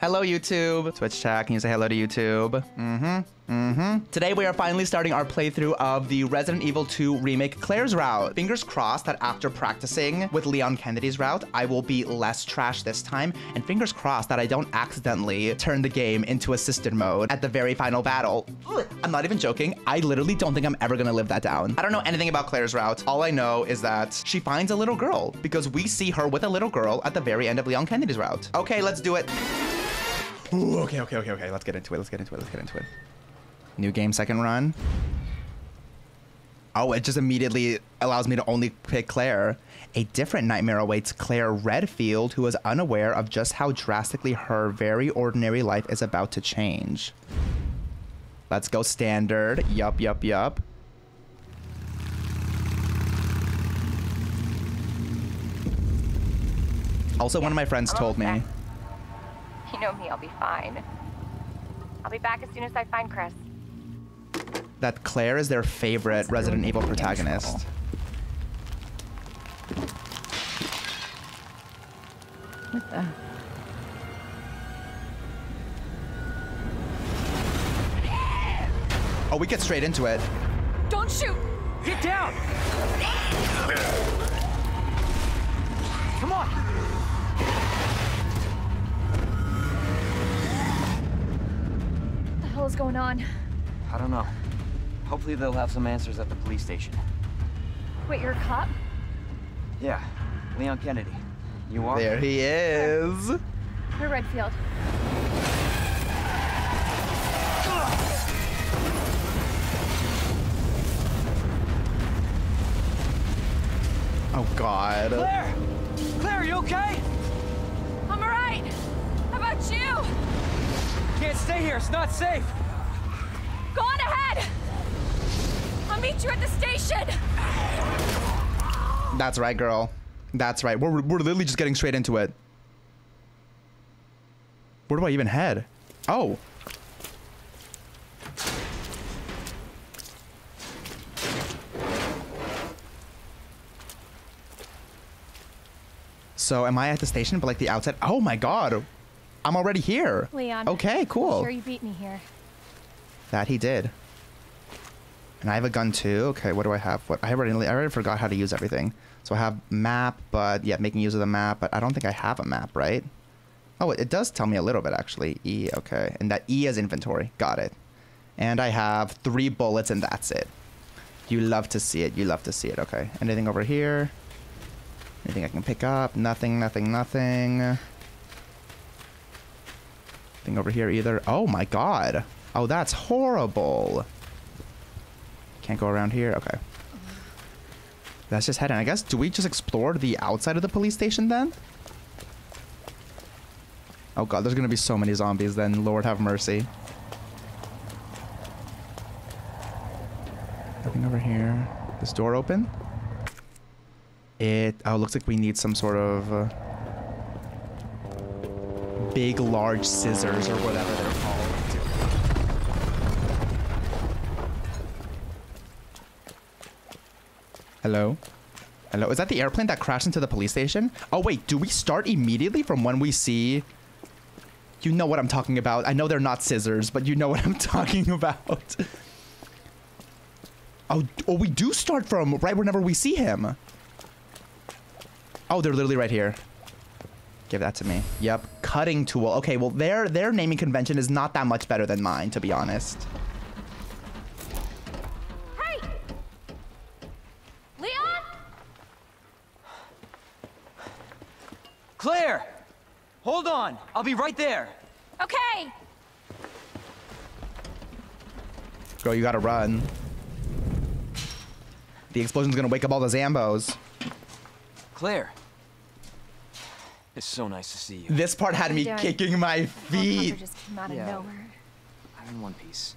Hello, YouTube. Twitch chat, can you say hello to YouTube? Mm-hmm. Mm-hmm. Today we are finally starting our playthrough of the Resident Evil 2 remake Claire's route. Fingers crossed that after practicing with Leon Kennedy's route, I will be less trash this time. And fingers crossed that I don't accidentally turn the game into assisted mode at the very final battle. I'm not even joking. I literally don't think I'm ever gonna live that down. I don't know anything about Claire's route. All I know is that she finds a little girl because we see her with a little girl at the very end of Leon Kennedy's route. Okay, let's do it. Ooh, okay, okay, okay, okay. Let's get into it. Let's get into it. Let's get into it. New game, second run. Oh, it just immediately allows me to only pick Claire. A different nightmare awaits Claire Redfield, who is unaware of just how drastically her very ordinary life is about to change. Let's go standard. Yup, yup, yup. Also, one of my friends told me. almost You know me, I'll be fine. I'll be back as soon as I find Chris. that Claire is their favorite It's Resident Evil protagonist. What the? Oh, we get straight into it. Don't shoot! Get down! Come on! What the hell is going on? I don't know. Hopefully they'll have some answers at the police station. Wait, you're a cop? Yeah, Leon Kennedy. You are? There he is. We're Redfield. Oh God. Claire! Claire, you okay? I'm alright! How about you? Can't stay here, it's not safe! Go on ahead! I'll meet you at the station! That's right, girl. That's right. We're, we're literally just getting straight into it. Where do I even head? Oh. So am I at the station, but like the outside? Oh my god. I'm already here. Leon. Okay, cool. I'm Sure you beat me here. That he did. And I have a gun too. Okay, what do I have? What I already I already forgot how to use everything. So I have map, but yeah, making use of the map, but I don't think I have a map, right? Oh, it does tell me a little bit actually. E, okay. And that E is inventory. Got it. And I have three bullets and that's it. You love to see it. You love to see it. Okay. Anything over here? Anything I can pick up? Nothing, nothing, nothing. Nothing over here either. Oh my god. Oh, that's horrible. Can't go around here. Okay. Let's just head in. I guess, do we just explore the outside of the police station then? Oh god, there's gonna be so many zombies then. Lord have mercy. Nothing over here. This door open? It, oh, looks like we need some sort of uh, big, large scissors or whatever they're called. Hello? Hello? Is that the airplane that crashed into the police station? Oh, wait. Do we start immediately from when we see... You know what I'm talking about. I know they're not scissors, but you know what I'm talking about. Oh, oh, we do start from right whenever we see him. Oh, they're literally right here. Give that to me. Yep. Cutting tool. Okay, well, their their naming convention is not that much better than mine, to be honest. Hey! Leon? Claire! Hold on, I'll be right there. Okay! Girl, you gotta run. The explosion's gonna wake up all the Zambos. Claire. It's so nice to see you. This part had me kicking my Helicopter feet. just came out of Yeah. nowhere. I'm in one piece.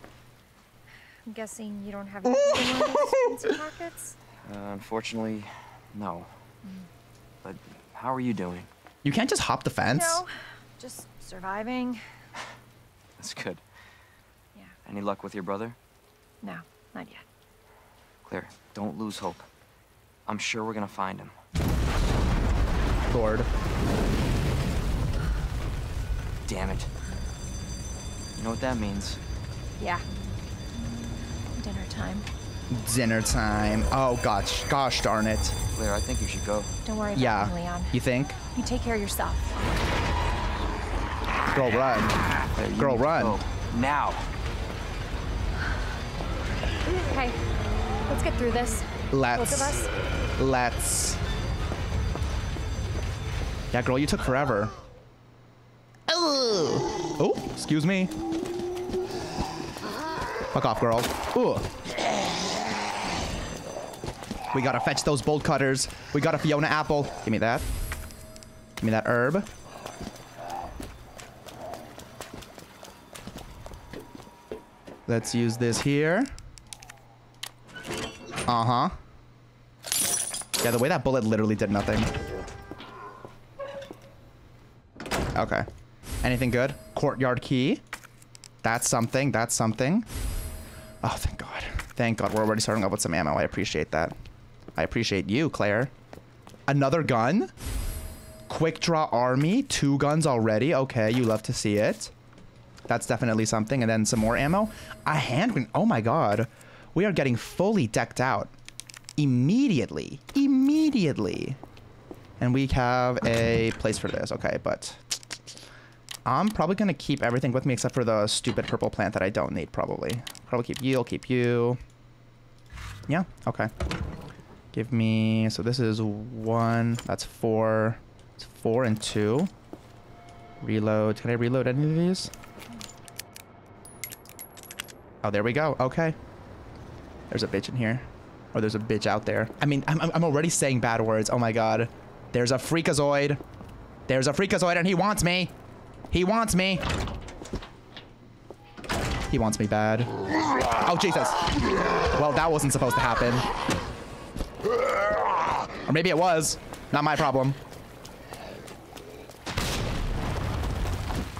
I'm guessing you don't have anything in one of those fancy pockets? Uh, unfortunately, no. But how are you doing? You can't just hop the fence. No, just surviving. That's good. Yeah, Any luck with your brother? no, not yet. Claire, don't lose hope. I'm sure we're gonna find him. Lord. Damn it. You know what that means? Yeah. Dinner time. Dinner time. Oh, gosh. Gosh darn it. Claire, I think you should go. Don't worry about Yeah. me, Leon. You think? You take care of yourself. Girl, run. Claire, Girl, need run. Now. Okay. Let's get through this. Let's. Both of us. Let's. Yeah, girl, you took forever. Oh, excuse me. Fuck off, girl. Ooh. We gotta fetch those bolt cutters. We got a Fiona apple. Give me that. Give me that herb. Let's use this here. Uh-huh. Yeah, the way that bullet literally did nothing. Okay. Anything good? Courtyard key. That's something. That's something. Oh, thank God. Thank God we're already starting off with some ammo. I appreciate that. I appreciate you, Claire. Another gun? Quick draw army? Two guns already? Okay, you love to see it. That's definitely something. And then some more ammo. A hand grenade. Oh my God. We are getting fully decked out. Immediately. Immediately. And we have a place for this. Okay, but I'm probably going to keep everything with me except for the stupid purple plant that I don't need, probably. Probably keep you, I'll keep you. Yeah, okay. Give me... So this is one. That's four. It's four and two. Reload. Can I reload any of these? Oh, there we go. Okay. There's a bitch in here. Or there's a bitch out there. I mean, I'm, I'm already saying bad words. Oh my god. There's a freakazoid. There's a freakazoid and he wants me. He wants me. He wants me bad. Oh, Jesus. Well, that wasn't supposed to happen. Or maybe it was. Not my problem.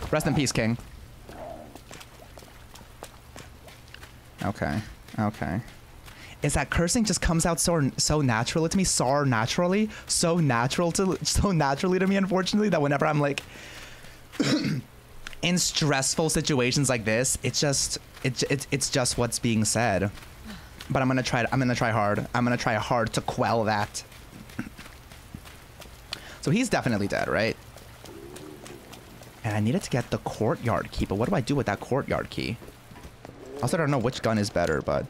Rest in peace, King. Okay. Okay. Is that cursing just comes out so so naturally to me, so naturally, so natural to so naturally to me, unfortunately, that whenever I'm like in stressful situations like this, it's just it, it it's just what's being said. But I'm gonna try. I'm gonna try hard. I'm gonna try hard to quell that. So he's definitely dead, right? And I needed to get the courtyard key, but what do I do with that courtyard key? Also, I don't know which gun is better, but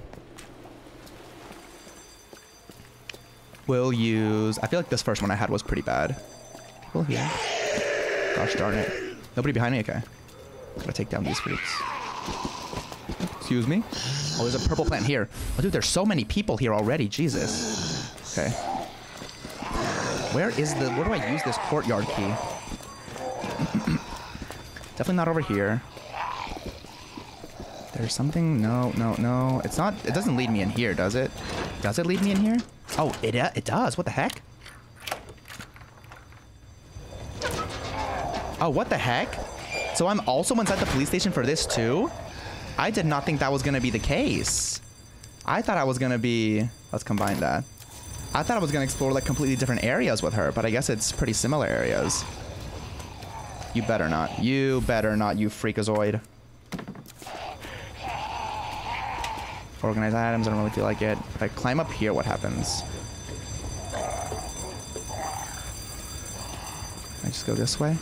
we'll use. I feel like this first one I had was pretty bad. Well, here. Gosh darn it. Nobody behind me. Okay. Gotta take down these freaks. Excuse me. Oh, there's a purple plant here. Oh, dude, there's so many people here already. Jesus. Okay. Where is the? Where do I use this courtyard key? Definitely not over here. There's something. No, no, no. It's not. It doesn't lead me in here, does it? Does it lead me in here? Oh, it uh, it does. What the heck? Oh, what the heck? So I'm also inside the police station for this too? I did not think that was gonna be the case. I thought I was gonna be. Let's combine that. I thought I was gonna explore like completely different areas with her, but I guess it's pretty similar areas. You better not. You better not, you freakazoid. Organize items, I don't really feel like it. If I climb up here, what happens? I just go this way?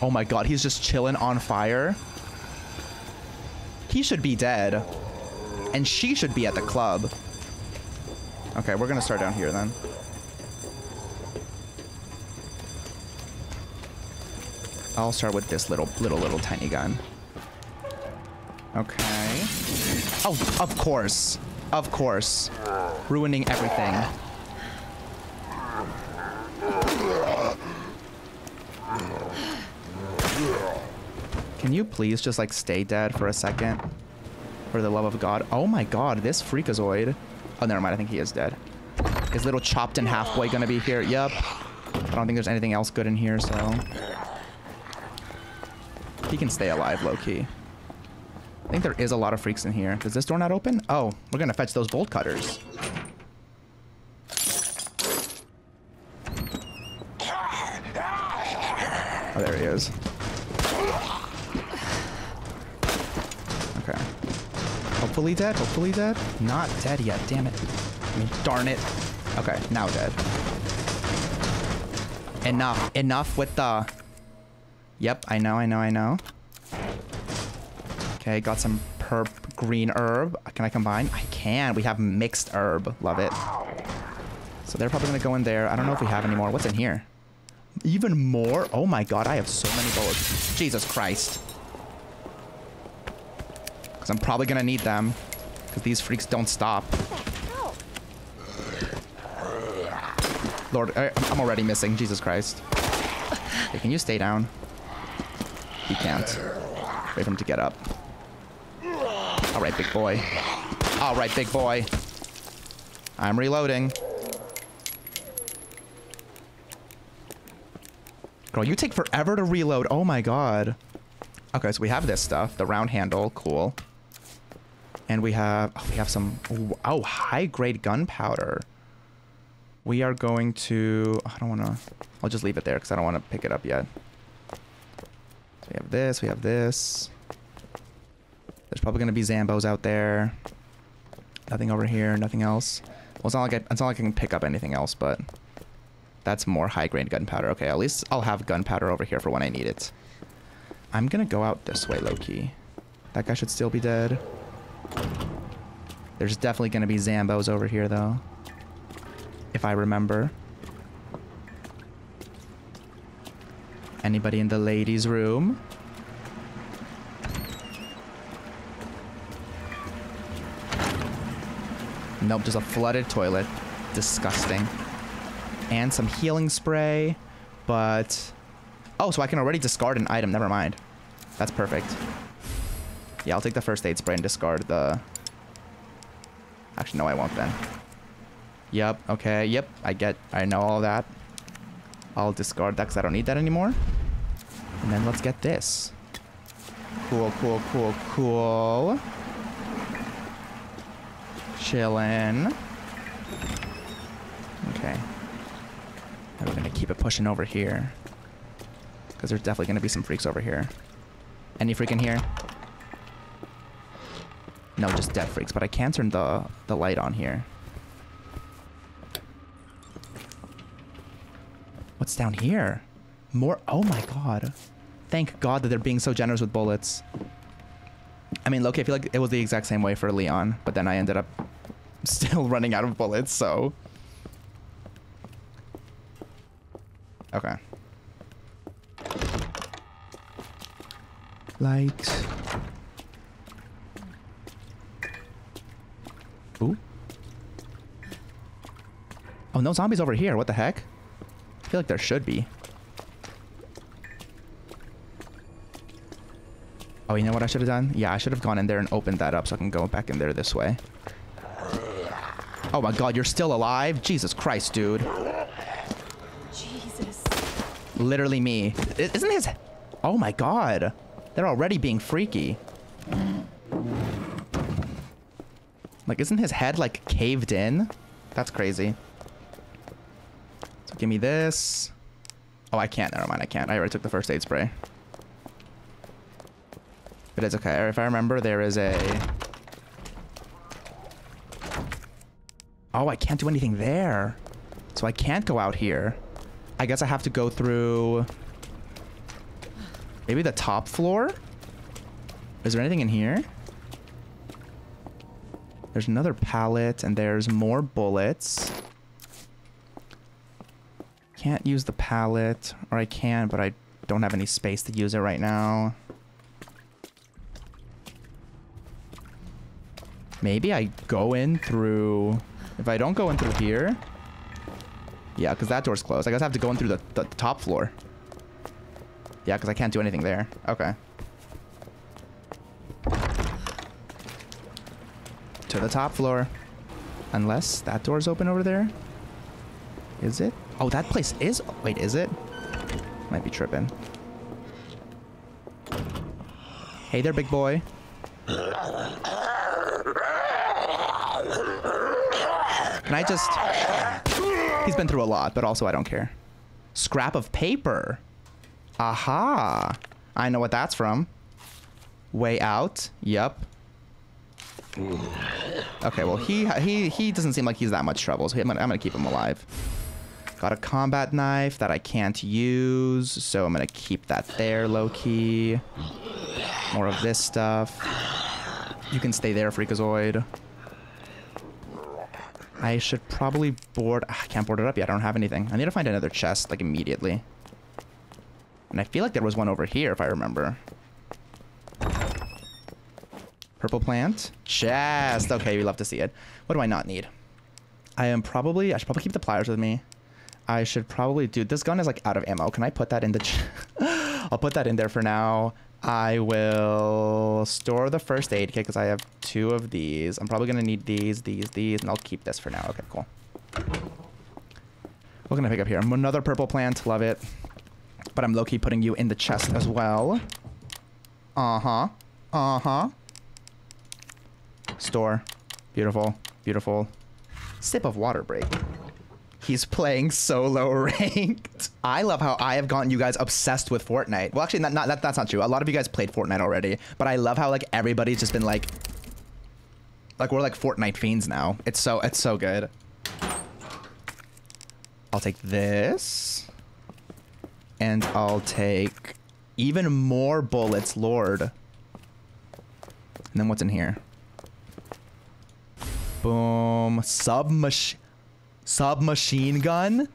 Oh my god, he's just chilling on fire. He should be dead. And she should be at the club. Okay, we're gonna start down here then. I'll start with this little, little, little tiny gun. Okay. Oh, of course. Of course. Ruining everything. Can you please just like stay dead for a second? For the love of God. Oh my god, this freakazoid. Oh, never mind. I think he is dead. Is little chopped in half boy gonna be here? Yup. I don't think there's anything else good in here, so. He can stay alive, low key. I think there is a lot of freaks in here. Does this door not open? Oh, we're gonna fetch those bolt cutters. Oh, there he is. Okay. Hopefully dead. Hopefully dead. Not dead yet. Damn it. I mean, darn it. Okay, now dead. Enough. Enough with the... Yep, I know, I know, I know. Okay, got some perp green herb. Can I combine? I can. We have mixed herb. Love it. So they're probably going to go in there. I don't know if we have any more. What's in here? Even more? Oh my god, I have so many bullets. Jesus Christ. Because I'm probably going to need them. Because these freaks don't stop. Lord, I, I'm already missing. Jesus Christ. Okay, can you stay down? He can't. Wait for him to get up. All right, big boy. All right, big boy. I'm reloading. Girl, you take forever to reload. Oh my god. Okay, so we have this stuff. The round handle. Cool. And we have... Oh, we have some... Oh, high-grade gunpowder. We are going to... I don't want to... I'll just leave it there because I don't want to pick it up yet. So we have this. We have this. There's probably going to be Zambos out there. Nothing over here. Nothing else. Well, it's not like I, it's not like I can pick up anything else, but... That's more high-grade gunpowder. Okay, at least I'll have gunpowder over here for when I need it. I'm gonna go out this way, low-key. That guy should still be dead. There's definitely gonna be Zambos over here, though. If I remember. Anybody in the ladies' room? Nope, just a flooded toilet. Disgusting and some healing spray, but... Oh, so I can already discard an item. Never mind. That's perfect. Yeah, I'll take the first aid spray and discard the... Actually, no, I won't then. Yep, okay, yep, I get... I know all that. I'll discard that because I don't need that anymore. And then let's get this. Cool, cool, cool, cool. Chillin'. Okay. And we're gonna keep it pushing over here. Because there's definitely gonna be some freaks over here. Any freak in here? No, just dead freaks, but I can turn the, the light on here. What's down here? More- oh my god. Thank god that they're being so generous with bullets. I mean, low-key, I feel like it was the exact same way for Leon, but then I ended up still running out of bullets, so... Okay. Light. Ooh. Oh, no zombies over here. What the heck? I feel like there should be. Oh, you know what I should have done? Yeah, I should have gone in there and opened that up so I can go back in there this way. Oh my god, you're still alive? Jesus Christ, dude. Jesus. Literally me. Isn't his... Oh my god. They're already being freaky. Like, isn't his head, like, caved in? That's crazy. So give me this. Oh, I can't. Never mind. I can't. I already took the first aid spray. But it's okay. If I remember, there is a... Oh, I can't do anything there. So I can't go out here. I guess I have to go through maybe the top floor. Is there anything in here? There's another pallet and there's more bullets. Can't use the pallet, or I can, but I don't have any space to use it right now. Maybe I go in through... If I don't go in through here, yeah, because that door's closed. I guess I have to go in through the, the, the top floor. Yeah, because I can't do anything there. Okay. To the top floor. Unless that door's open over there. Is it? Oh, that place is... Wait, is it? Might be tripping. Hey there, big boy. Can I just... He's been through a lot, but also I don't care. Scrap of paper. Aha. I know what that's from. Way out. Yep. Okay, well he he he doesn't seem like he's that much trouble, so I'm gonna, I'm gonna keep him alive. Got a combat knife that I can't use, so I'm gonna keep that there, low key. More of this stuff. You can stay there, Freakazoid. I should probably board. I can't board it up yet. I don't have anything. I need to find another chest like immediately. And I feel like there was one over here if I remember. Purple plant. Chest. Okay, we love to see it. What do I not need? I am probably, I should probably keep the pliers with me. I should probably, dude, this gun is like out of ammo. Can I put that in the, I'll put that in there for now. I will store the first aid kit because I have two of these. I'm probably going to need these, these, these, and I'll keep this for now. Okay, cool. What can I pick up here? Another purple plant. Love it. But I'm low-key putting you in the chest as well. Uh-huh. Uh-huh. Store. Beautiful. Beautiful. Sip of water break. He's playing solo ranked. I love how I have gotten you guys obsessed with Fortnite. Well, actually, not, not, that, that's not true. A lot of you guys played Fortnite already, but I love how like everybody's just been like, like we're like Fortnite fiends now. It's so it's so good. I'll take this, and I'll take even more bullets, Lord. And then what's in here? Boom. Submachine submachine gun?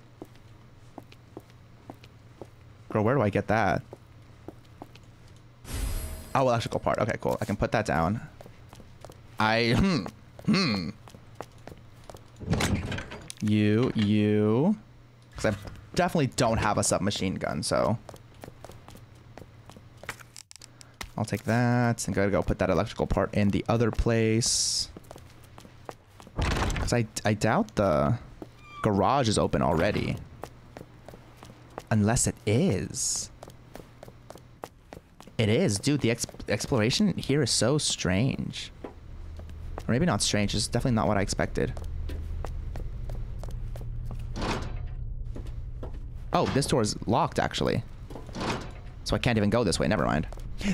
Girl, where do I get that? Oh, electrical part. Okay, cool. I can put that down. I hmm hmm. You you, because I definitely don't have a submachine gun, so I'll take that and gotta go put that electrical part in the other place. Cause I I doubt the garage is open already. Unless it is. It is. Dude, the ex exploration here is so strange. Or maybe not strange. It's definitely not what I expected. Oh, this door is locked, actually. So I can't even go this way. Never mind.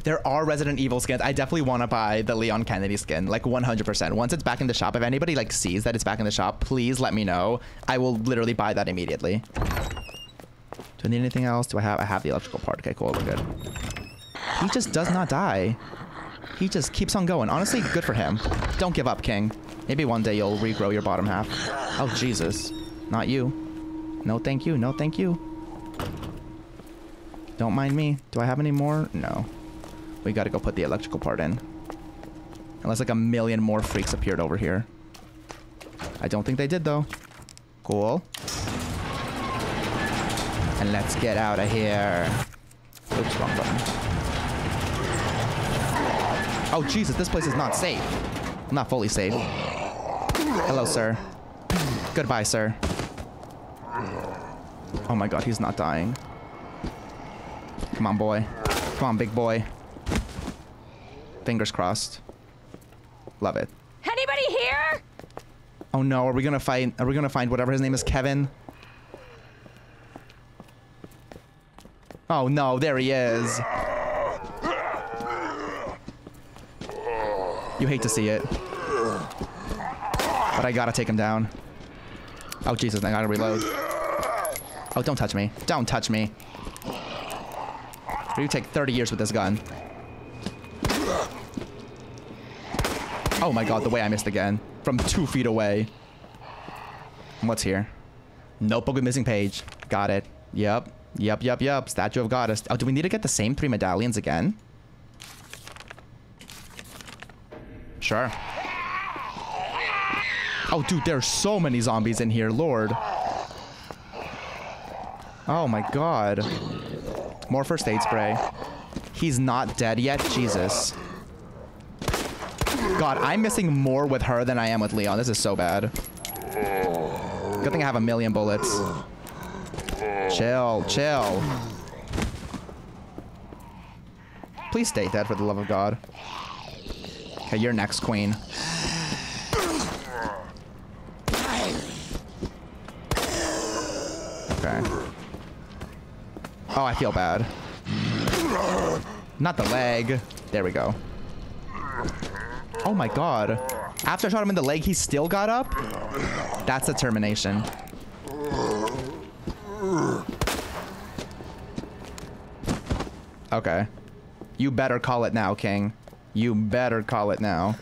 There are Resident Evil skins. I definitely want to buy the Leon Kennedy skin, like 100%. Once it's back in the shop, if anybody like sees that it's back in the shop, please let me know. I will literally buy that immediately. Do I need anything else? Do I have? I have the electrical part. Okay, cool. We're good. He just does not die. He just keeps on going. Honestly, good for him. Don't give up, King. Maybe one day you'll regrow your bottom half. Oh, Jesus. Not you. No, thank you. No, thank you. Don't mind me. Do I have any more? No. We gotta go put the electrical part in. Unless like a million more freaks appeared over here. I don't think they did though. Cool. And let's get out of here. Oops, wrong button. Oh Jesus, this place is not safe. Not fully safe. Hello, sir. Goodbye, sir. Oh my god, he's not dying. Come on, boy. Come on, big boy. Fingers crossed. Love it. Anybody here? Oh no, are we gonna find are we gonna find whatever his name is Kevin? Oh no, there he is. You hate to see it. But I gotta take him down. Oh Jesus, I gotta reload. Oh, don't touch me. Don't touch me. You take 30 years with this gun. Oh my god, the way I missed again. From two feet away. What's here? Notebook with missing page. Got it. Yep. Yep, yep, yep. Statue of Goddess. Oh, do we need to get the same three medallions again? Sure. Oh, dude, there's so many zombies in here, lord. Oh my god. More first aid spray. He's not dead yet? Jesus. God, I'm missing more with her than I am with Leon. This is so bad. Good thing I have a million bullets. Chill, chill. Please stay dead for the love of God. Okay, you're next, queen. Okay. Oh, I feel bad. Not the leg. There we go. Oh my god. After I shot him in the leg, he still got up? That's determination. Okay. You better call it now, King. You better call it now.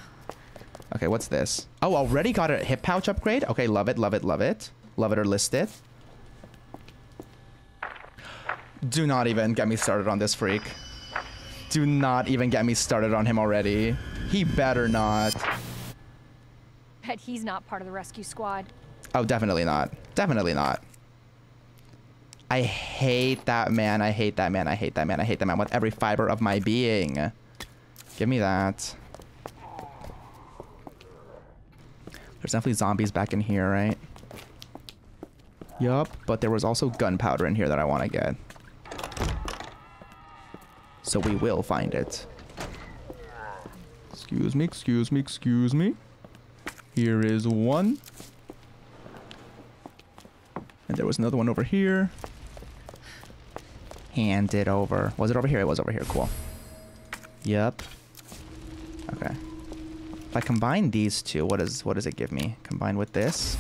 Okay, what's this? Oh, already got a hip pouch upgrade? Okay, love it, love it, love it. Love it or list it. Do not even get me started on this freak. Do not even get me started on him already. He better not. Bet he's not part of the rescue squad. Oh, definitely not. Definitely not. I hate that man. I hate that man. I hate that man. I hate that man with every fiber of my being. Give me that. There's definitely zombies back in here, right? Yup, but there was also gunpowder in here that I want to get. So we will find it. Excuse me, excuse me, excuse me. Here is one. And there was another one over here. Hand it over. Was it over here? It was over here. Cool. Yep. Okay. If I combine these two, what does what does it give me? Combined with this?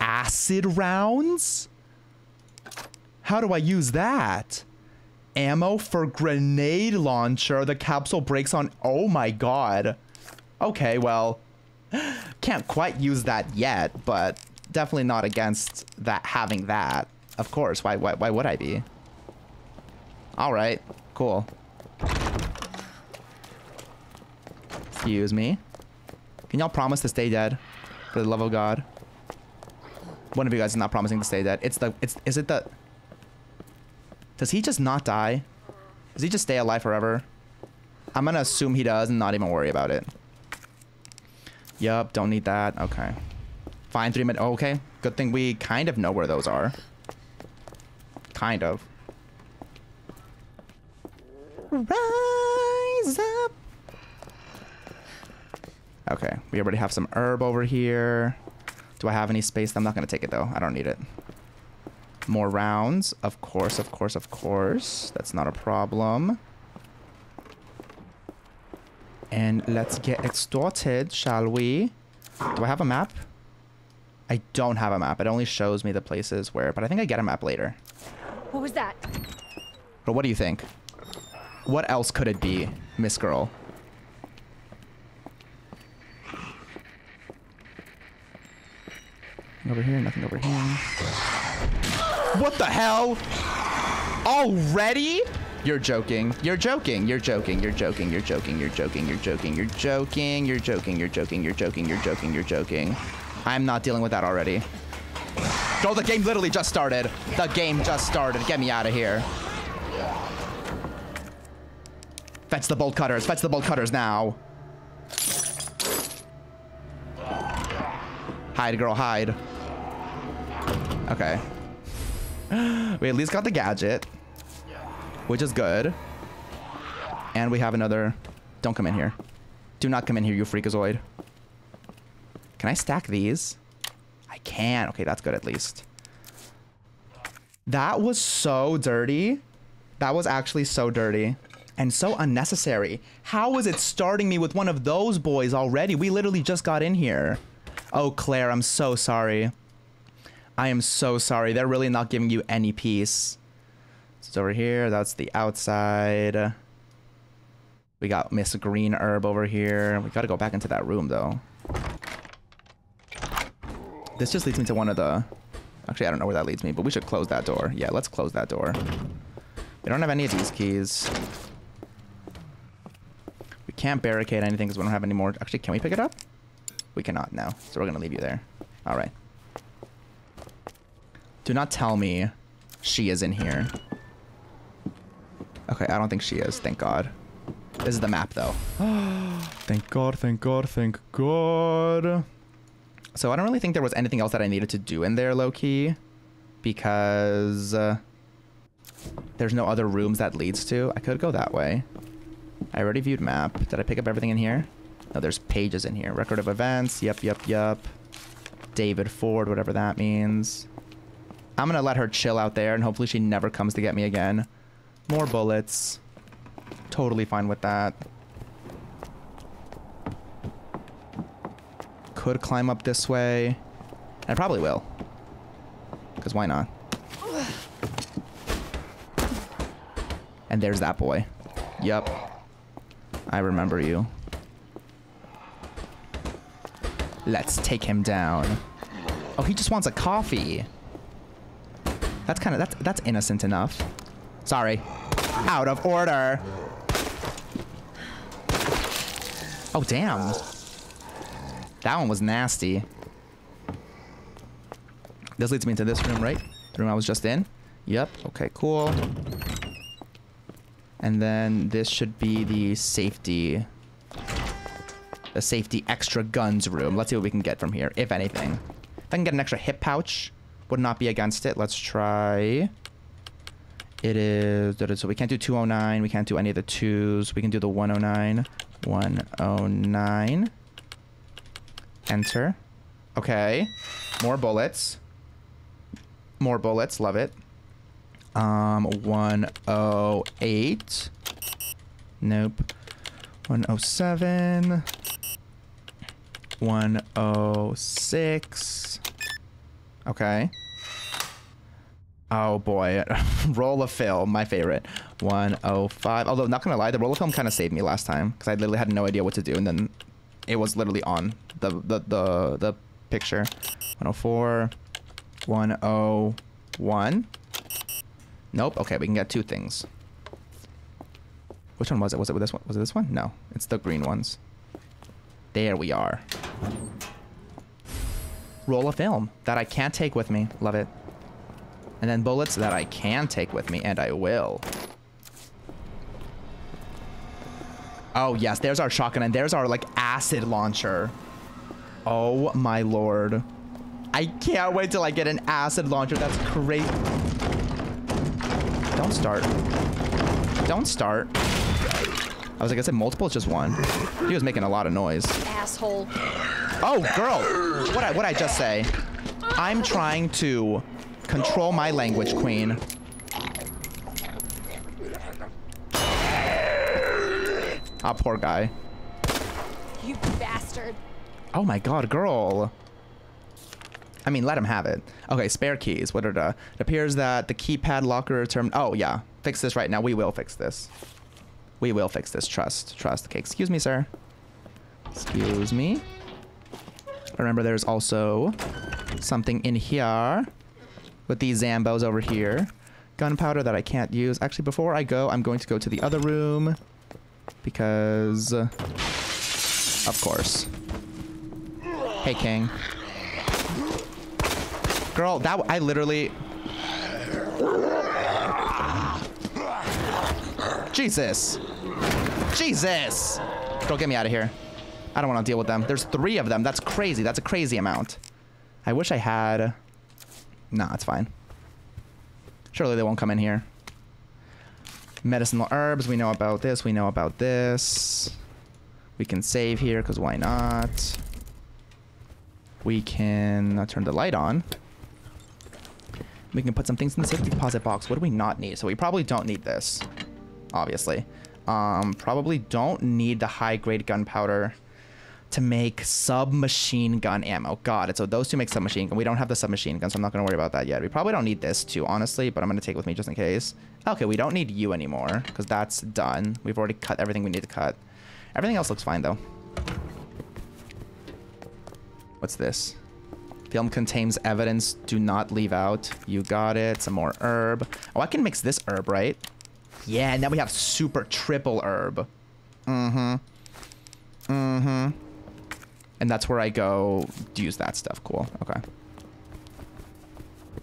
Acid rounds? How do I use that? Ammo for grenade launcher. The capsule breaks on... Oh my god. Okay, well... Can't quite use that yet, but definitely not against that having that. Of course, why, why, why would I be? Alright, cool. Excuse me. Can y'all promise to stay dead? For the love of God. One of you guys is not promising to stay dead. It's the, it's, is it the... Does he just not die? Does he just stay alive forever? I'm gonna assume he does and not even worry about it. Yup, don't need that. Okay. Fine, three minutes. okay. Good thing we kind of know where those are. Kind of. Rise up. Okay, we already have some herb over here. Do I have any space? I'm not to take it, though. I don't need it. More rounds. Of course, of course, of course. That's not a problem. And let's get extorted, shall we? Do I have a map? I don't have a map. It only shows me the places where, but I think I get a map later. What was that? But what do you think? What else could it be, Miss Girl? Nothing over here, nothing over here. What the hell? Already? You're joking. You're joking. You're joking. You're joking. You're joking. You're joking. You're joking. You're joking. You're joking. You're joking. You're joking. You're joking. You're joking. I'm not dealing with that already. Bro, the game literally just started. The game just started. Get me out of here. Fetch the bolt cutters. Fetch the bolt cutters now. Hide, girl, hide. Okay. We at least got the gadget. Which is good. And we have another... Don't come in here. Do not come in here, you freakazoid. Can I stack these? I can. Okay, that's good at least. That was so dirty. That was actually so dirty. And so unnecessary. How is it starting me with one of those boys already? We literally just got in here. Oh, Claire, I'm so sorry. I am so sorry. They're really not giving you any peace. It's over here. That's the outside. We got Miss Green Herb over here. We gotta go back into that room, though. This just leads me to one of the... Actually, I don't know where that leads me, but we should close that door. Yeah, let's close that door. We don't have any of these keys. We can't barricade anything because we don't have any more... Actually, can we pick it up? We cannot, no. So we're going to leave you there. All right. Do not tell me she is in here. Okay, I don't think she is. Thank God. This is the map, though. thank God, thank God, thank God. So I don't really think there was anything else that I needed to do in there, low-key. Because... Uh, there's no other rooms that leads to. I could go that way. I already viewed map. Did I pick up everything in here? No, there's pages in here. Record of events. Yep, yep, yep. David Ford, whatever that means. I'm gonna let her chill out there and hopefully she never comes to get me again. More bullets. Totally fine with that. Could climb up this way. I probably will. Because why not? And there's that boy. Yup. I remember you. Let's take him down. Oh, he just wants a coffee. That's kind of that's that's innocent enough. Sorry. Out of order. Oh, damn. That one was nasty. This leads me into this room, right? The room I was just in. Yep. Okay, cool. And then this should be the safety the safety extra guns room. Let's see what we can get from here, if anything. If I can get an extra hip pouch, would not be against it. Let's try. It is, so we can't do 209. We can't do any of the twos. We can do the 109. 109. Enter. Okay. More bullets. More bullets. Love it. Um, 108. Nope. 107. 106. Okay. Oh boy. roll of film, my favorite. 105. Although, not gonna lie, the roll of film kind of saved me last time. Because I literally had no idea what to do. And then it was literally on the, the, the, the picture. 104. 101. Nope. Okay, we can get two things. Which one was it? Was it with this one? Was it this one? No. It's the green ones. There we are. Roll of film that I can't take with me. Love it. And then bullets that I can take with me, and I will. Oh, yes, there's our shotgun, and there's our, like, acid launcher. Oh, my lord. I can't wait till I get an acid launcher. That's crazy. Don't start. Don't start. I was like, I said multiple, it's just one. He was making a lot of noise. Asshole. Oh, girl. What I what I just say? I'm trying to control my language, queen. Ah, oh, poor guy. You bastard. Oh my god, girl. I mean, let him have it. Okay, spare keys. What are the... It appears that the keypad locker term... Oh, yeah. Fix this right now. We will fix this. We will fix this. Trust. Trust. Okay, excuse me, sir. Excuse me. Remember, there's also something in here with these Zambos over here. Gunpowder that I can't use. Actually, before I go, I'm going to go to the other room because, uh, of course. Hey, King. Girl, that I literally Jesus. Jesus. Girl, get me out of here. I don't want to deal with them. There's three of them. That's crazy. That's a crazy amount. I wish I had... Nah, it's fine. Surely they won't come in here. Medicinal herbs. We know about this. We know about this. We can save here, because why not? We can turn the light on. We can put some things in the safety deposit box. What do we not need? So we probably don't need this obviously. Um, probably don't need the high-grade gunpowder to make submachine gun ammo. God, it so those two make submachine gun. We don't have the submachine gun, so I'm not going to worry about that yet. We probably don't need this too, honestly, but I'm going to take with me just in case. Okay, we don't need you anymore, because that's done. We've already cut everything we need to cut. Everything else looks fine, though. What's this? Film contains evidence. Do not leave out. You got it. Some more herb. Oh, I can mix this herb, right? Yeah, and now we have super triple herb. Mm-hmm. Mm-hmm. And that's where I go use that stuff. Cool. Okay.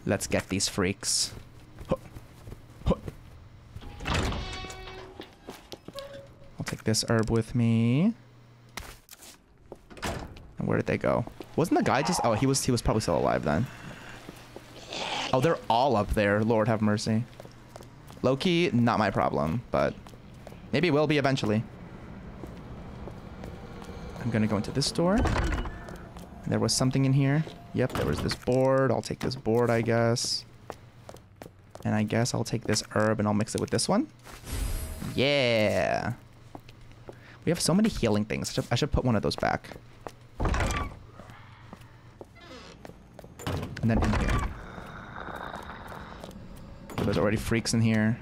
Let's get these freaks. I'll take this herb with me. And where did they go? Wasn't the guy just... Oh, he was, he was probably still alive then. Oh, they're all up there. Lord have mercy. Low-key, not my problem, but maybe will be eventually. I'm gonna go into this door. There was something in here. Yep, there was this board. I'll take this board, I guess. And I guess I'll take this herb and I'll mix it with this one. Yeah. We have so many healing things. I should, I should put one of those back. And then in here. There's already freaks in here.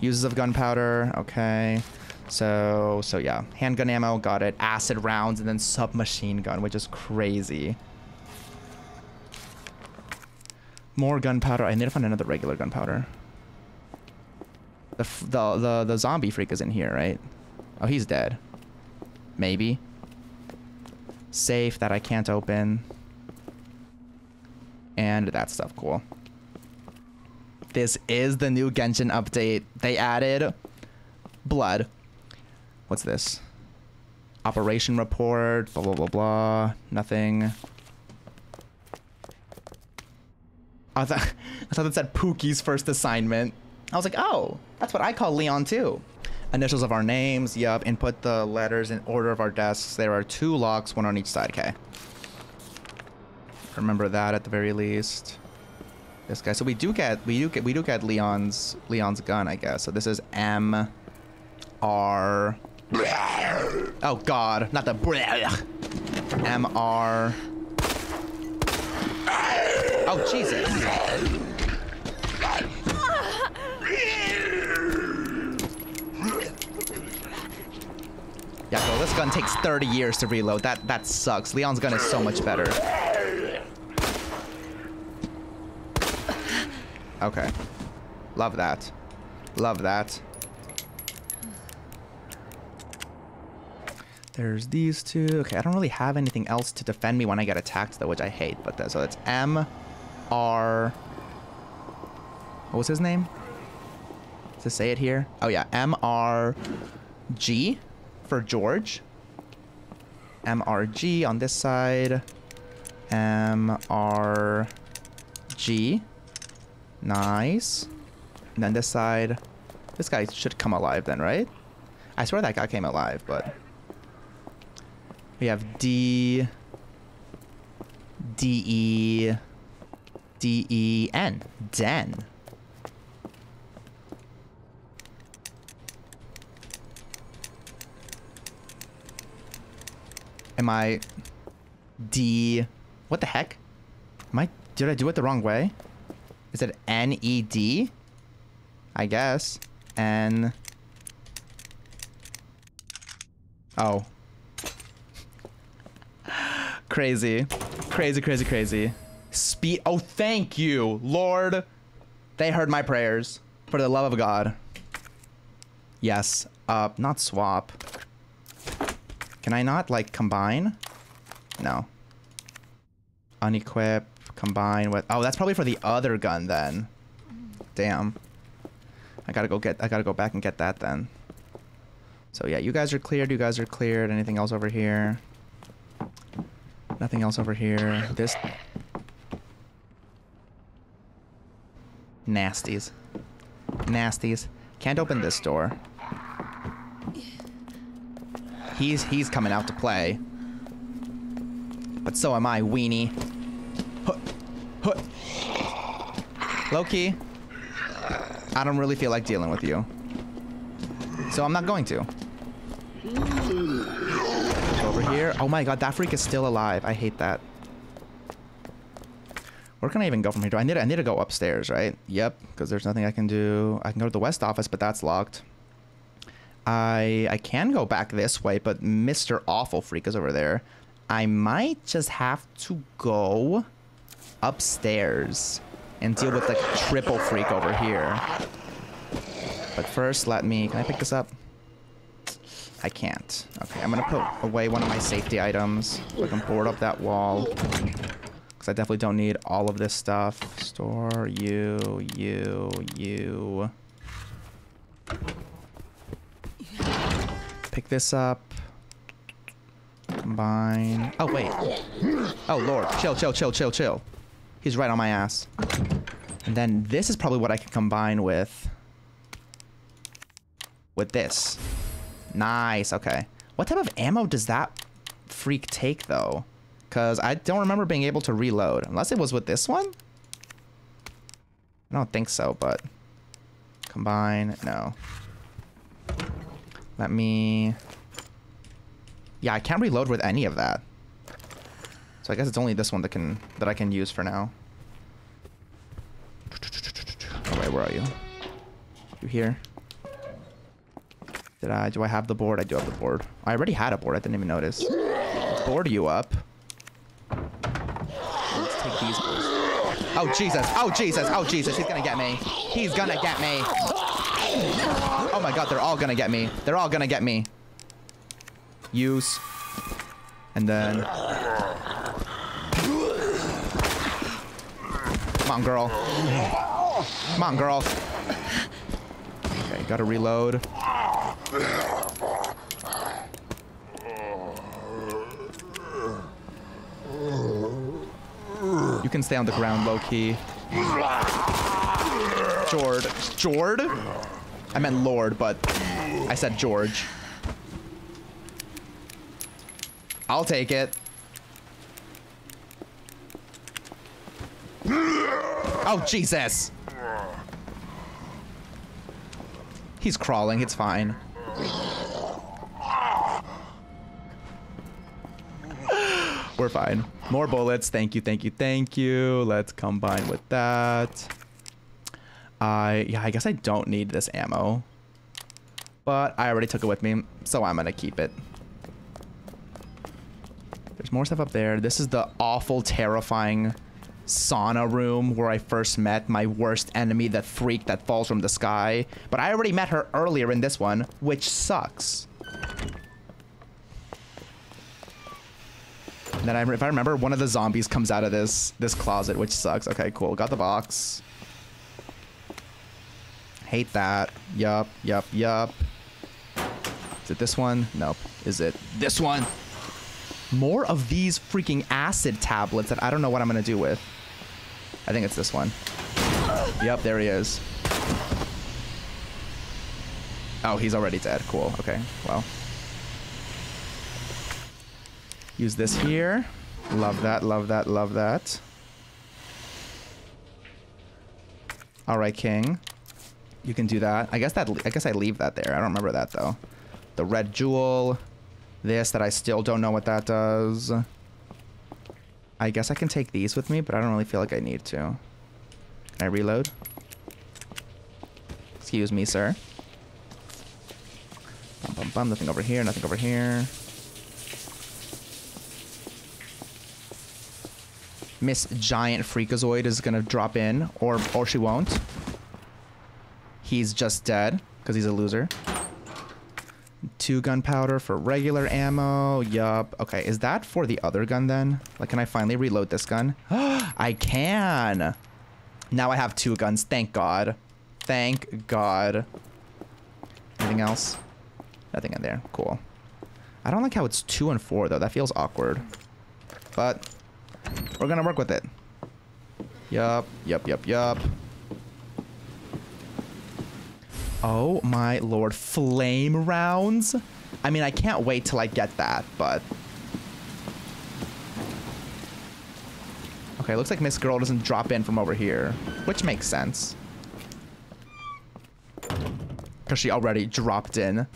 Uses of gunpowder. Okay. So, so yeah. Handgun ammo, got it. Acid rounds, and then submachine gun, which is crazy. More gunpowder. I need to find another regular gunpowder. The, the, the, the zombie freak is in here, right? Oh, he's dead. Maybe. Safe that I can't open. And that stuff, cool. This is the new Genshin update. They added blood. What's this? Operation report, blah, blah, blah, blah. Nothing. I thought, I thought it said Pookie's first assignment. I was like, oh, that's what I call Leon too. Initials of our names, yup. Input the letters in order of our desks. There are two locks, one on each side, okay. Remember that at the very least. This guy. So we do get we do get we do get Leon's Leon's gun, I guess. So this is M R Oh god, not the M R Oh Jesus. Yeah, bro, this gun takes 30 years to reload. That that sucks. Leon's gun is so much better. Okay. Love that. Love that. There's these two. Okay, I don't really have anything else to defend me when I get attacked, though, which I hate. But so it's M, R. What was his name? To say it here? Oh yeah, M R G for George. M R G on this side. M R G. Nice. And then this side. This guy should come alive then, right? I swear that guy came alive, but... We have D... D E... D E N. Den. Am I... D... What the heck? Am I... Did I do it the wrong way? Is it N-E-D? I guess. N... Oh. Crazy. Crazy, crazy, crazy. Speed. Oh, thank you, Lord. They heard my prayers. For the love of God. Yes. Uh, not swap. Can I not, like, combine? No. Unequip, combine with... Oh, that's probably for the other gun, then. Damn. I gotta go get... I gotta go back and get that, then. So, yeah, you guys are cleared. You guys are cleared. Anything else over here? Nothing else over here. This... Nasties. Nasties. Can't open this door. He's he's coming out to play. But so am I, weenie. Huh. Huh. low-key. I don't really feel like dealing with you. So I'm not going to. Here. Oh my god, that freak is still alive. I hate that. Where can I even go from here? Do I need I need to go upstairs, right? Yep, because there's nothing I can do. I can go to the west office, but that's locked. I I can go back this way, but Mr. Awful Freak is over there. I might just have to go upstairs and deal with the triple freak over here. But first, let me... Can I pick this up? I can't. Okay, I'm gonna put away one of my safety items so I can board up that wall. Because I definitely don't need all of this stuff. Store, you, you, you. Pick this up. Combine. Oh, wait. Oh, Lord. Chill, chill, chill, chill, chill. He's right on my ass. And then this is probably what I can combine with. With this. Nice. Okay. What type of ammo does that freak take, though? Because I don't remember being able to reload. Unless it was with this one? I don't think so, but... Combine. No. Let me... Yeah, I can't reload with any of that. So I guess it's only this one that can that I can use for now. Oh, wait, where are you? You here? Did I? Do I have the board? I do have the board. I already had a board. I didn't even notice. Let's board you up. Let's take these. Oh, Jesus. Oh, Jesus. Oh, Jesus. He's gonna get me. He's gonna get me. Oh my god, they're all gonna get me. They're all gonna get me. Use. And then... Come on, girl. Come on, girl. Okay, gotta reload. You can stay on the ground, low-key. Jord. Jord? I meant Lord, but I said George. I'll take it. Oh, Jesus. He's crawling. It's fine. We're fine. More bullets. Thank you, thank you, thank you. Let's combine with that. I, yeah, I guess I don't need this ammo. But I already took it with me, so I'm gonna keep it. There's more stuff up there. This is the awful, terrifying sauna room where I first met my worst enemy, the freak that falls from the sky. But I already met her earlier in this one, which sucks. And then I, if I remember, one of the zombies comes out of this this closet, which sucks. Okay, cool. Got the box. Hate that. Yup, yup, yup. Is it this one? Nope. Is it this one? More of these freaking acid tablets that I don't know what I'm going to do with. I think it's this one. Yep, there he is. Oh, he's already dead. Cool. Okay, well. Use this here. Love that, love that, love that. All right, King. You can do that. I guess that I guess I leave that there. I don't remember that though. The red jewel. This that I still don't know what that does. I guess I can take these with me, but I don't really feel like I need to. Can I reload? Excuse me, sir. Bum, bum, bum. Nothing over here, nothing over here. Miss Giant Freakazoid is gonna drop in, or or she won't. He's just dead, because he's a loser. Two gunpowder for regular ammo. Yup. Okay, is that for the other gun then? Like, can I finally reload this gun? I can! Now I have two guns. Thank God. Thank God. Anything else? Nothing in there. Cool. I don't like how it's two and four, though. That feels awkward. But we're gonna work with it. Yup, yup, yup, yup. Oh my lord, flame rounds? I mean, I can't wait till I get that, but... Okay, looks like Miss Girl doesn't drop in from over here, which makes sense. Because she already dropped in.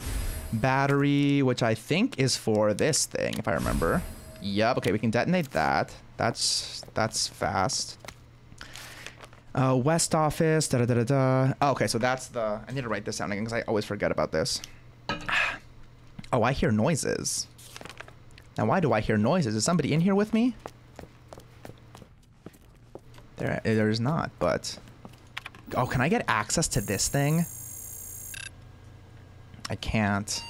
Battery, which I think is for this thing, if I remember. Yep, okay, we can detonate that. That's that's fast. Uh, West Office, da da da da. Oh, okay, so that's the. I need to write this down again because I always forget about this. Oh, I hear noises. Now, why do I hear noises? Is somebody in here with me? There, there's not, but. Oh, can I get access to this thing? I can't.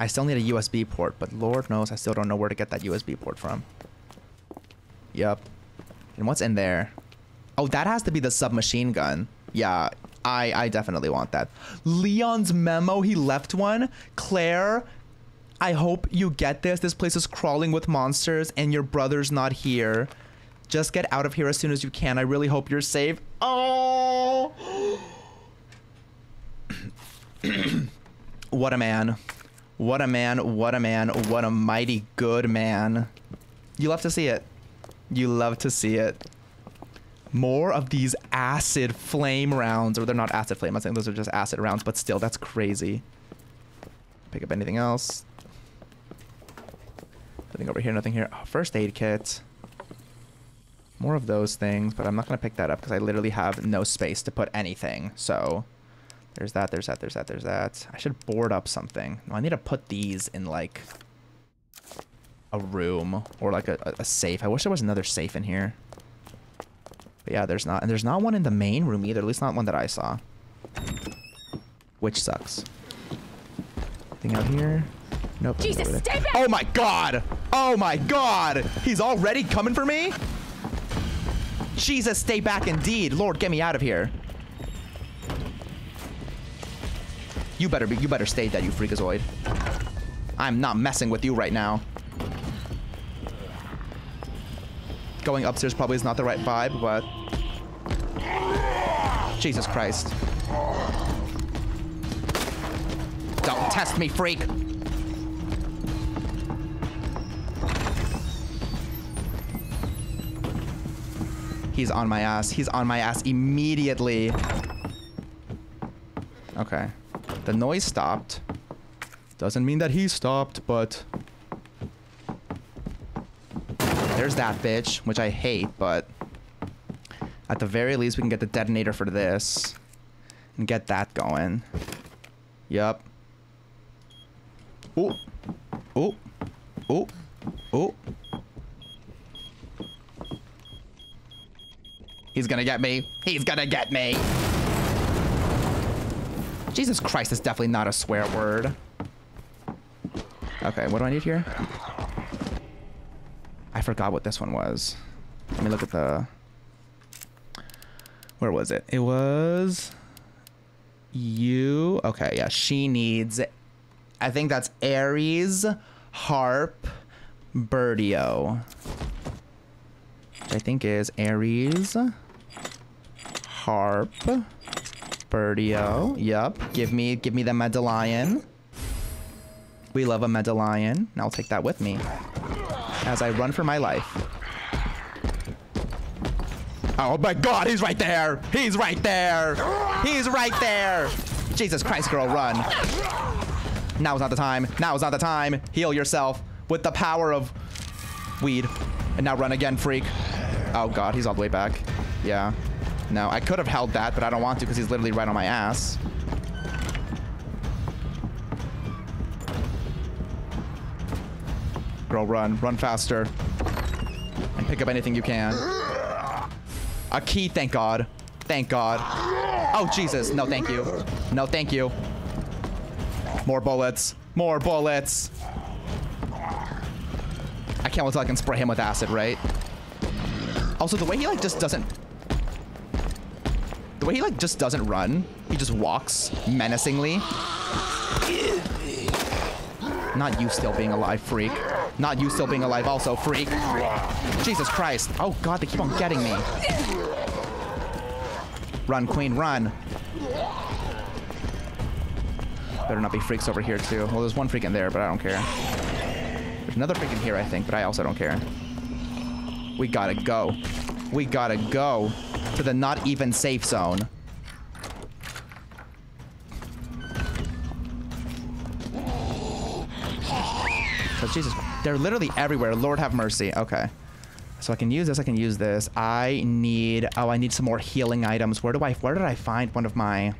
I still need a USB port, but Lord knows I still don't know where to get that USB port from. Yep. And what's in there? Oh, that has to be the submachine gun. Yeah, I, I definitely want that. Leon's memo, he left one. Claire, I hope you get this. This place is crawling with monsters and your brother's not here. Just get out of here as soon as you can. I really hope you're safe. Oh! what a man. What a man. What a man. What a mighty good man. You love to see it. You love to see it. More of these acid flame rounds, or they're not acid flame. I'm saying those are just acid rounds, but still, that's crazy. Pick up anything else. Nothing over here, nothing here. Oh, first aid kit. More of those things, but I'm not going to pick that up because I literally have no space to put anything. So there's that, there's that, there's that, there's that. I should board up something. No, I need to put these in like a room or like a, a safe. I wish there was another safe in here. But yeah, there's not. And there's not one in the main room either. At least not one that I saw. Which sucks. Anything out here? Nope. Jesus, stay back! Oh my god! Oh my god! He's already coming for me? Jesus, stay back indeed. Lord, get me out of here. You better be you better stay dead, you freakazoid. I'm not messing with you right now. Going upstairs probably is not the right vibe, but Jesus Christ. Don't test me, freak. He's on my ass. He's on my ass immediately. Okay. The noise stopped. Doesn't mean that he stopped, but... There's that bitch, which I hate, but... At the very least, we can get the detonator for this. And get that going. Yup. Ooh. Ooh. Ooh. Ooh. He's gonna get me. He's gonna get me. Jesus Christ, is definitely not a swear word. Okay, what do I need here? I forgot what this one was. Let me look at the... Where was it? It was... You... Okay, yeah, she needs... I think that's Ares, Harp, Birdio. I think is Ares, Harp, Birdio. Yup. Give me give me the medallion. We love a medallion. I'll take that with me. As I run for my life. Oh my god, he's right there! He's right there! He's right there! Jesus Christ, girl, run. Now is not the time. Now is not the time. Heal yourself with the power of weed. And now run again, freak. Oh god, he's all the way back. Yeah. No, I could have held that, but I don't want to because he's literally right on my ass. Girl, run. Run faster. And pick up anything you can. A key, thank God. Thank God. Oh, Jesus. No, thank you. No, thank you. More bullets. More bullets. I can't wait till I can spray him with acid, right? Also, the way he, like, just doesn't... The way he, like, just doesn't run. He just walks menacingly. Not you still being alive, freak. Not you still being alive also, freak. Jesus Christ. Oh, God, they keep on getting me. Run, queen, run. Better not be freaks over here, too. Well, there's one freak in there, but I don't care. There's another freak in here, I think, but I also don't care. We gotta go. We gotta go to the not even safe zone. Jesus, they're literally everywhere. Lord have mercy. Okay. So I can use this. I can use this. I need. Oh, I need some more healing items. Where do I? Where did I find one of my?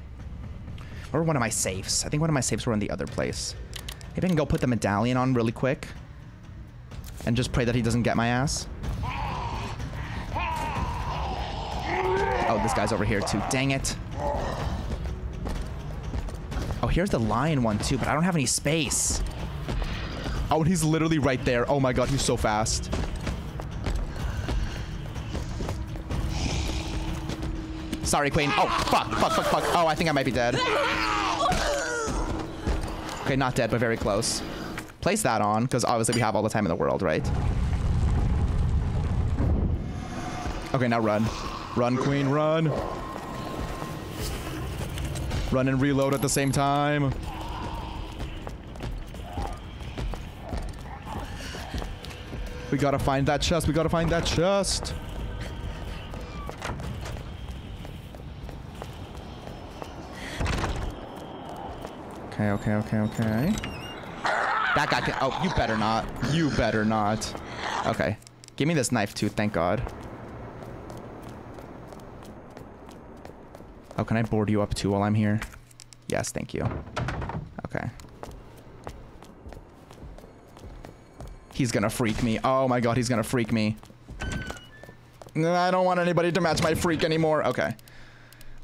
Or one of my safes? I think one of my safes were in the other place. Maybe I can go put the medallion on really quick. And just pray that he doesn't get my ass. Oh, this guy's over here too. Dang it. Oh, here's the lion one too, but I don't have any space. Oh, he's literally right there. Oh my god, he's so fast. Sorry, Queen. Oh, fuck, fuck, fuck, fuck. Oh, I think I might be dead. Okay, not dead, but very close. Place that on, because obviously we have all the time in the world, right? Okay, now run. Run, Queen, run. Run and reload at the same time. We gotta find that chest. We gotta find that chest. Okay, okay, okay, okay. That guy can. Oh, you better not. You better not. Okay. Give me this knife too, thank God. Oh, can I board you up too while I'm here? Yes, thank you. Okay. He's gonna freak me. Oh my god, he's gonna freak me. I don't want anybody to match my freak anymore. Okay.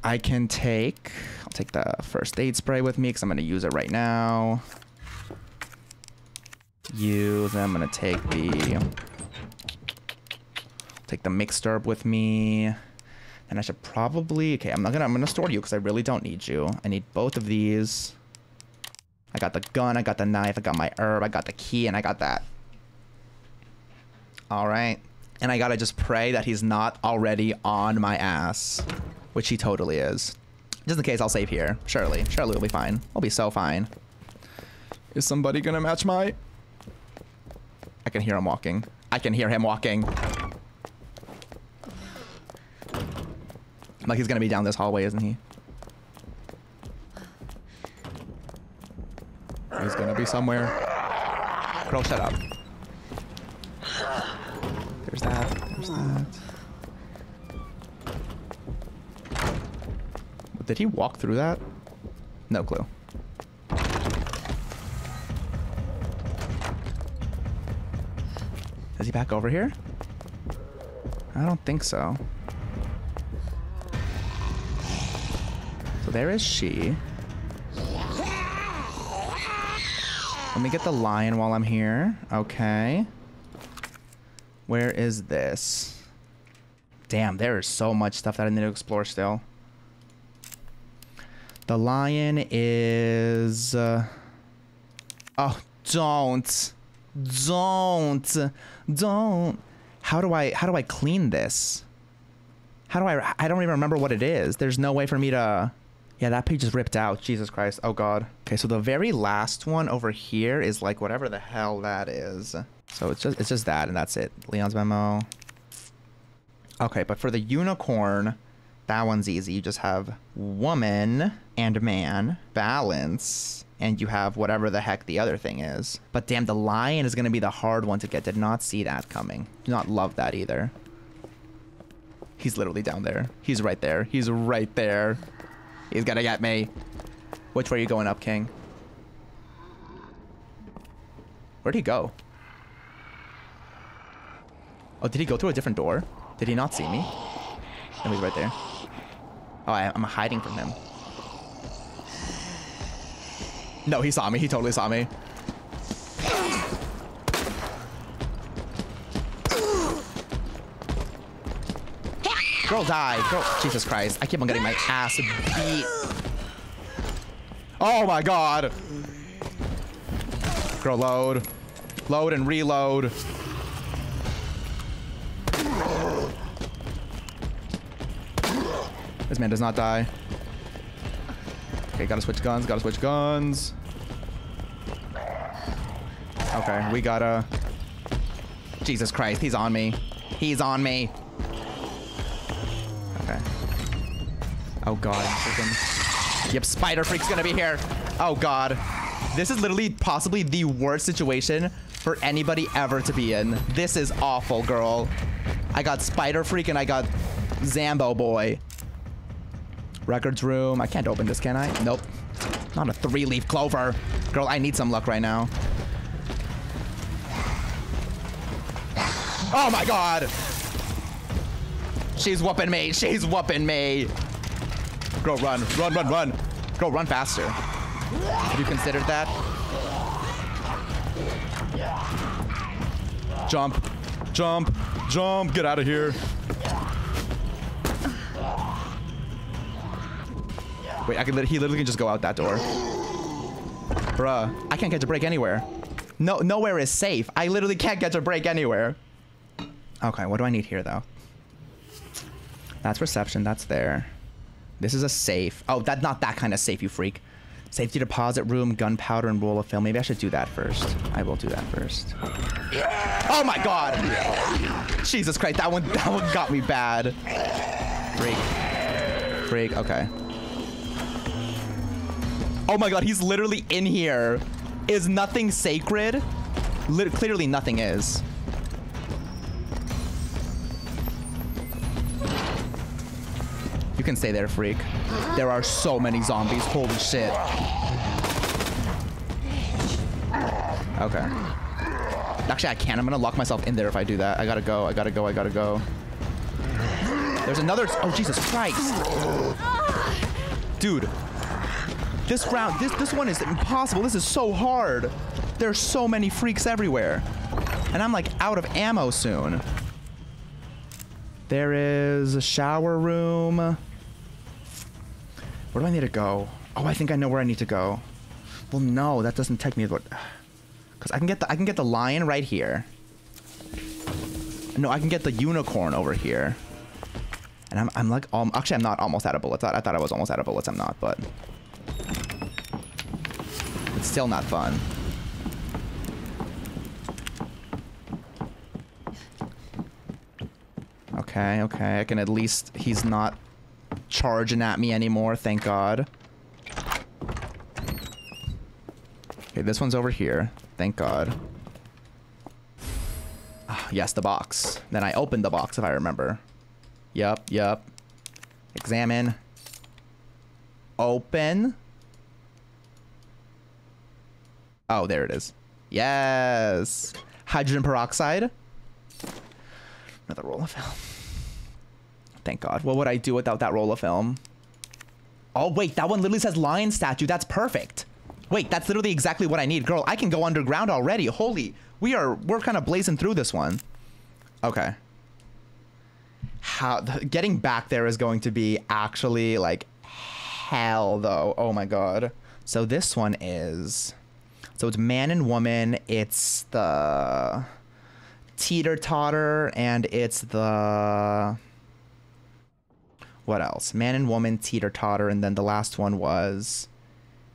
I can take... I'll take the first aid spray with me because I'm gonna use it right now. Use... I'm gonna take the... Take the mixed herb with me. And I should probably... Okay, I'm not gonna... I'm gonna store you because I really don't need you. I need both of these. I got the gun, I got the knife, I got my herb, I got the key, and I got that. Alright. And I gotta just pray that he's not already on my ass. Which he totally is. Just in case, I'll save here. Surely. Surely we'll be fine. We'll be so fine. Is somebody gonna match my... I can hear him walking. I can hear him walking. Like he's gonna be down this hallway, isn't he? He's gonna be somewhere. Girl, shut up. There's that. That. Did he walk through that? No clue. Is he back over here? I don't think so. So there is she. Let me get the lion while I'm here. Okay. Where is this? Damn, there is so much stuff that I need to explore still. The lion is... Uh... Oh, don't. Don't. Don't. How do I... How do I clean this? How do I... I don't even remember what it is. There's no way for me to... Yeah, that page is ripped out. Jesus Christ. Oh, God. Okay, so the very last one over here is like whatever the hell that is. So it's just it's just that, and that's it. Leon's memo. Okay, but for the unicorn, that one's easy. You just have woman and man, balance, and you have whatever the heck the other thing is. But damn, the lion is going to be the hard one to get. Did not see that coming. Do not love that either. He's literally down there. He's right there. He's right there. He's gonna get me. Which way are you going up, King? Where'd he go? Oh, did he go through a different door? Did he not see me? Oh, he's right there. Oh, I, I'm hiding from him. No, he saw me. He totally saw me. Girl, die. Girl, Jesus Christ. I keep on getting my ass beat. Oh my god. Girl, load. Load and reload. This man does not die. Okay, gotta switch guns, gotta switch guns. Okay, we gotta... Jesus Christ, he's on me. He's on me. Okay. Oh god, freaking... Yep, Spider Freak's gonna be here. Oh god. This is literally possibly the worst situation for anybody ever to be in. This is awful, girl. I got Spider Freak and I got Zambo Boy. Records room. I can't open this, can I? Nope. Not a three-leaf clover. Girl, I need some luck right now. Oh my god! She's whooping me. She's whooping me. Girl, run. Run, run, run. Girl, run faster. Have you considered that? Jump. Jump. Jump. Get out of here. Wait, I can. He literally can just go out that door. Bruh, I can't get a break anywhere. No, nowhere is safe. I literally can't get a break anywhere. Okay, what do I need here though? That's reception. That's there. This is a safe. Oh, that's not that kind of safe, you freak. Safety deposit room, gunpowder, and roll of film. Maybe I should do that first. I will do that first. Oh my god! Jesus Christ, that one, that one got me bad. Freak. Freak, okay. Oh my god, he's literally in here. Is nothing sacred? Clearly nothing is. You can stay there, freak. There are so many zombies. Holy shit. Okay. Actually, I can't. I'm gonna lock myself in there if I do that. I gotta go. I gotta go. I gotta go. There's another. Oh, Jesus Christ. Dude. This round, this, this one is impossible. This is so hard. There's so many freaks everywhere. And I'm like out of ammo soon. There is a shower room. Where do I need to go? Oh, I think I know where I need to go. Well, no, that doesn't take me to Cause I can get the I can get the lion right here. No, I can get the unicorn over here. And I'm, I'm like, um, actually, I'm not almost out of bullets. I, I thought I was almost out of bullets. I'm not, but it's still not fun. Okay, okay. I can at least, he's not charging at me anymore, thank God. Okay, this one's over here. Thank God. Ah, yes, the box. Then I opened the box, if I remember. Yup, yup. Examine. Open. Oh, there it is. Yes. Hydrogen peroxide. Another roll of film. Thank God. What would I do without that roll of film? Oh, wait. That one literally says lion statue. That's perfect. Wait, that's literally exactly what I need. Girl, I can go underground already. Holy. We are, we're kind of blazing through this one. Okay. How, getting back there is going to be actually like hell though. Oh my God. So this one is, so it's man and woman. It's the teeter totter and it's the, what else? Man and woman, teeter totter. And then the last one was,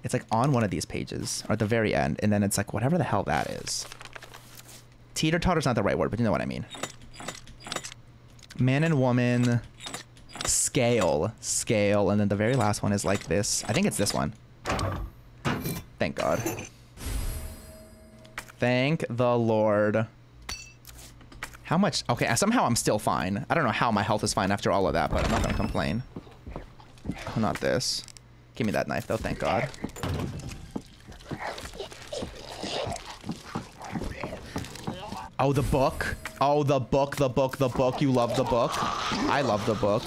it's like on one of these pages or at the very end. And then it's like, whatever the hell that is. Teeter totter's not the right word, but you know what I mean. Man and woman, scale, scale. And then the very last one is like this. I think it's this one. Thank God. Thank the Lord. How much? Okay, uh, somehow I'm still fine. I don't know how my health is fine after all of that, but I'm not gonna complain. Oh, not this. Give me that knife, though, thank God. Oh, the book. Oh, the book, the book, the book. You love the book. I love the book.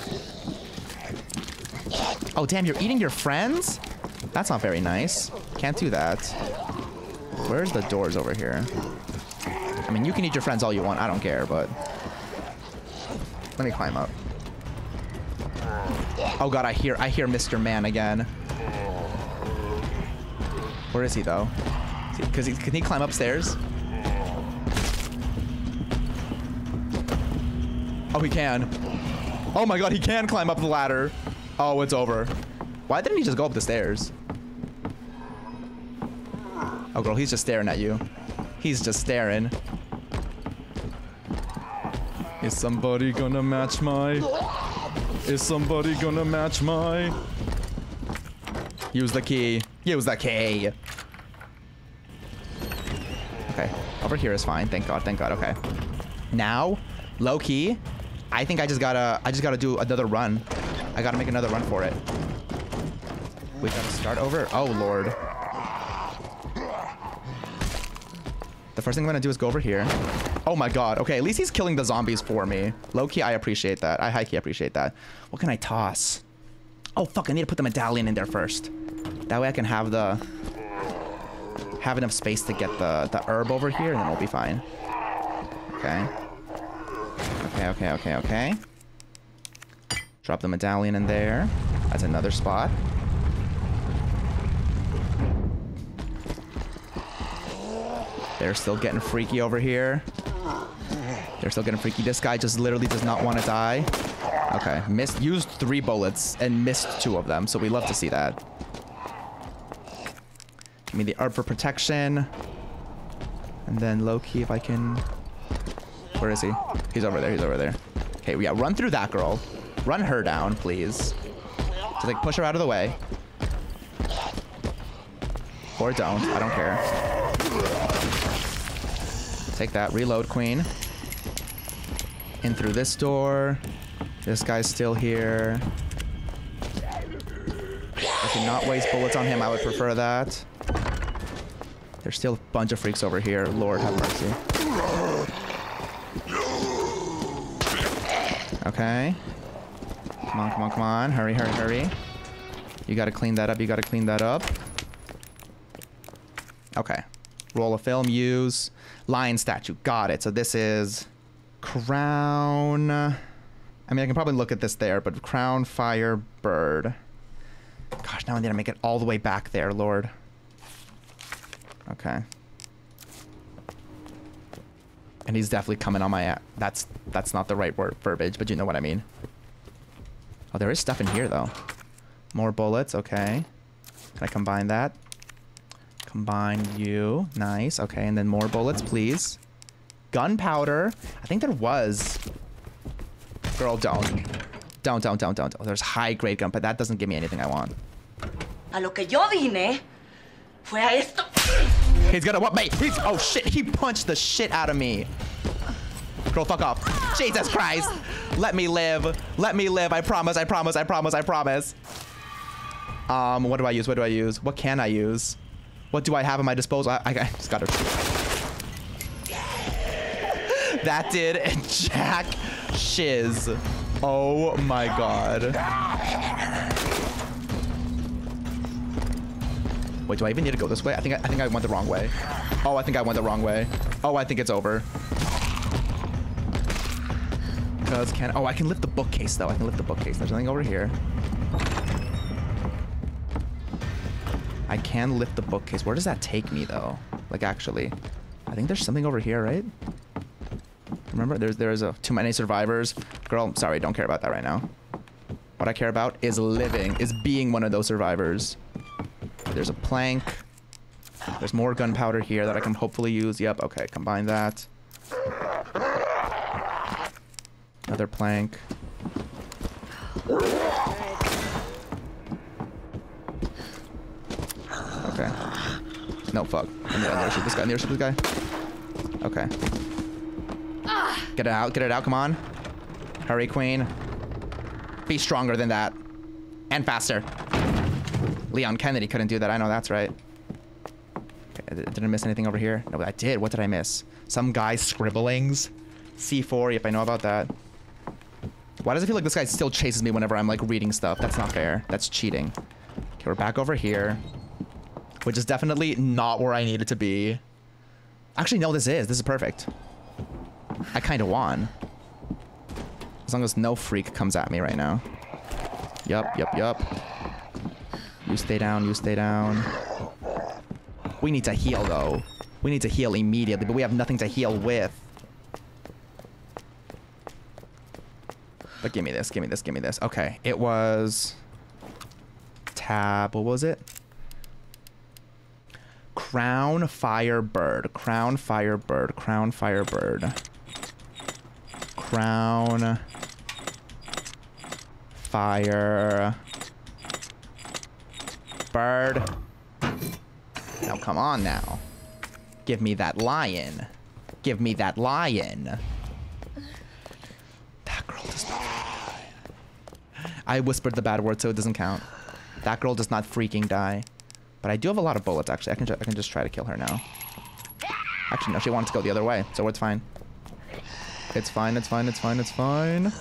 Oh, damn, you're eating your friends? That's not very nice. Can't do that. Where's the doors over here? I mean, you can eat your friends all you want. I don't care, but... Let me climb up. Oh god, I hear I hear Mr. Man again. Where is he though? Because can he climb upstairs? Oh, he can. Oh my god, he can climb up the ladder. Oh, it's over. Why didn't he just go up the stairs? Oh, girl, he's just staring at you. He's just staring. Is somebody gonna match my... Is somebody gonna match my... Use the key. Use the key. Okay. Over here is fine. Thank God. Thank God. Okay. Now, low key, I think I just gotta, I just gotta do another run. I gotta make another run for it. We gotta start over. Oh, Lord. The first thing I'm gonna do is go over here. Oh my god. Okay, at least he's killing the zombies for me. Low-key, I appreciate that. I high-key appreciate that. What can I toss? Oh, fuck, I need to put the medallion in there first. That way I can have the... Have enough space to get the, the herb over here, and then we'll be fine. Okay. Okay, okay, okay, okay. Drop the medallion in there. That's another spot. They're still getting freaky over here. They're still getting freaky. This guy just literally does not want to die. Okay, missed, used three bullets and missed two of them, so we love to see that. Give me the for protection. And then low-key if I can... Where is he? He's over there, he's over there. Okay, we yeah, run through that girl. Run her down, please. Just like push her out of the way. Or don't, I don't care. Take that. Reload, queen. In through this door. This guy's still here. I cannot waste bullets on him. I would prefer that. There's still a bunch of freaks over here. Lord have mercy. Okay. Come on, come on, come on. Hurry, hurry, hurry. You gotta clean that up. You gotta clean that up. Okay. Roll of film, use. Lion statue. Got it. So this is crown. I mean, I can probably look at this there, but crown, fire, bird. Gosh, now I need to make it all the way back there, Lord. Okay. And he's definitely coming on my... That's that's not the right word verbiage, but you know what I mean. Oh, there is stuff in here, though. More bullets. Okay. Can I combine that? Combine you. Nice. Okay, and then more bullets, please. Gunpowder. I think there was... Girl, don't. Don't, don't, don't, don't. Oh, There's high-grade gun, but that doesn't give me anything I want. A lo que yo vine fue a esto. He's gonna what me? He's oh shit, he punched the shit out of me. Girl, fuck off. Jesus Christ. Let me live. Let me live. I promise, I promise, I promise, I promise. Um, what do I use? What do I use? What can I use? What do I have at my disposal? I, I, just gotta... that did Jack Shiz. Oh my god. Wait, do I even need to go this way? I think I, I think I went the wrong way. Oh, I think I went the wrong way. Oh, I think it's over. Cause can oh I can lift the bookcase though. I can lift the bookcase. There's nothing over here. I can lift the bookcase. Where does that take me though? Like actually, I think there's something over here, right? Remember, there's there's a too many survivors. Girl, sorry, don't care about that right now. What I care about is living, is being one of those survivors. There's a plank. There's more gunpowder here that I can hopefully use. Yep, okay, combine that. Another plank. Okay. No, fuck. I need, I need to shoot this guy. I need to shoot this guy. Okay. Get it out. Get it out. Come on. Hurry, queen. Be stronger than that. And faster. Leon Kennedy couldn't do that. I know that's right. Okay, did I miss anything over here? No, I did. What did I miss? Some guy's scribblings. C4. Yep, I know about that. Why does it feel like this guy still chases me whenever I'm like reading stuff? That's not fair. That's cheating. Okay, we're back over here. Which is definitely not where I need it to be. Actually, no, this is. This is perfect. I kind of won. As long as no freak comes at me right now. Yup, yup, yup. You stay down, you stay down. We need to heal, though. We need to heal immediately, but we have nothing to heal with. But give me this, give me this, give me this. Okay, it was... Tab, what was it? Crown Firebird. Crown Firebird. Crown Firebird. Crown Fire Bird. Now come on now. Give me that lion. Give me that lion. That girl does not I whispered the bad word so it doesn't count. That girl does not freaking die. But I do have a lot of bullets, actually. I can, I can just try to kill her now. Actually, no, she wants to go the other way, so it's fine. It's fine, it's fine, it's fine, it's fine.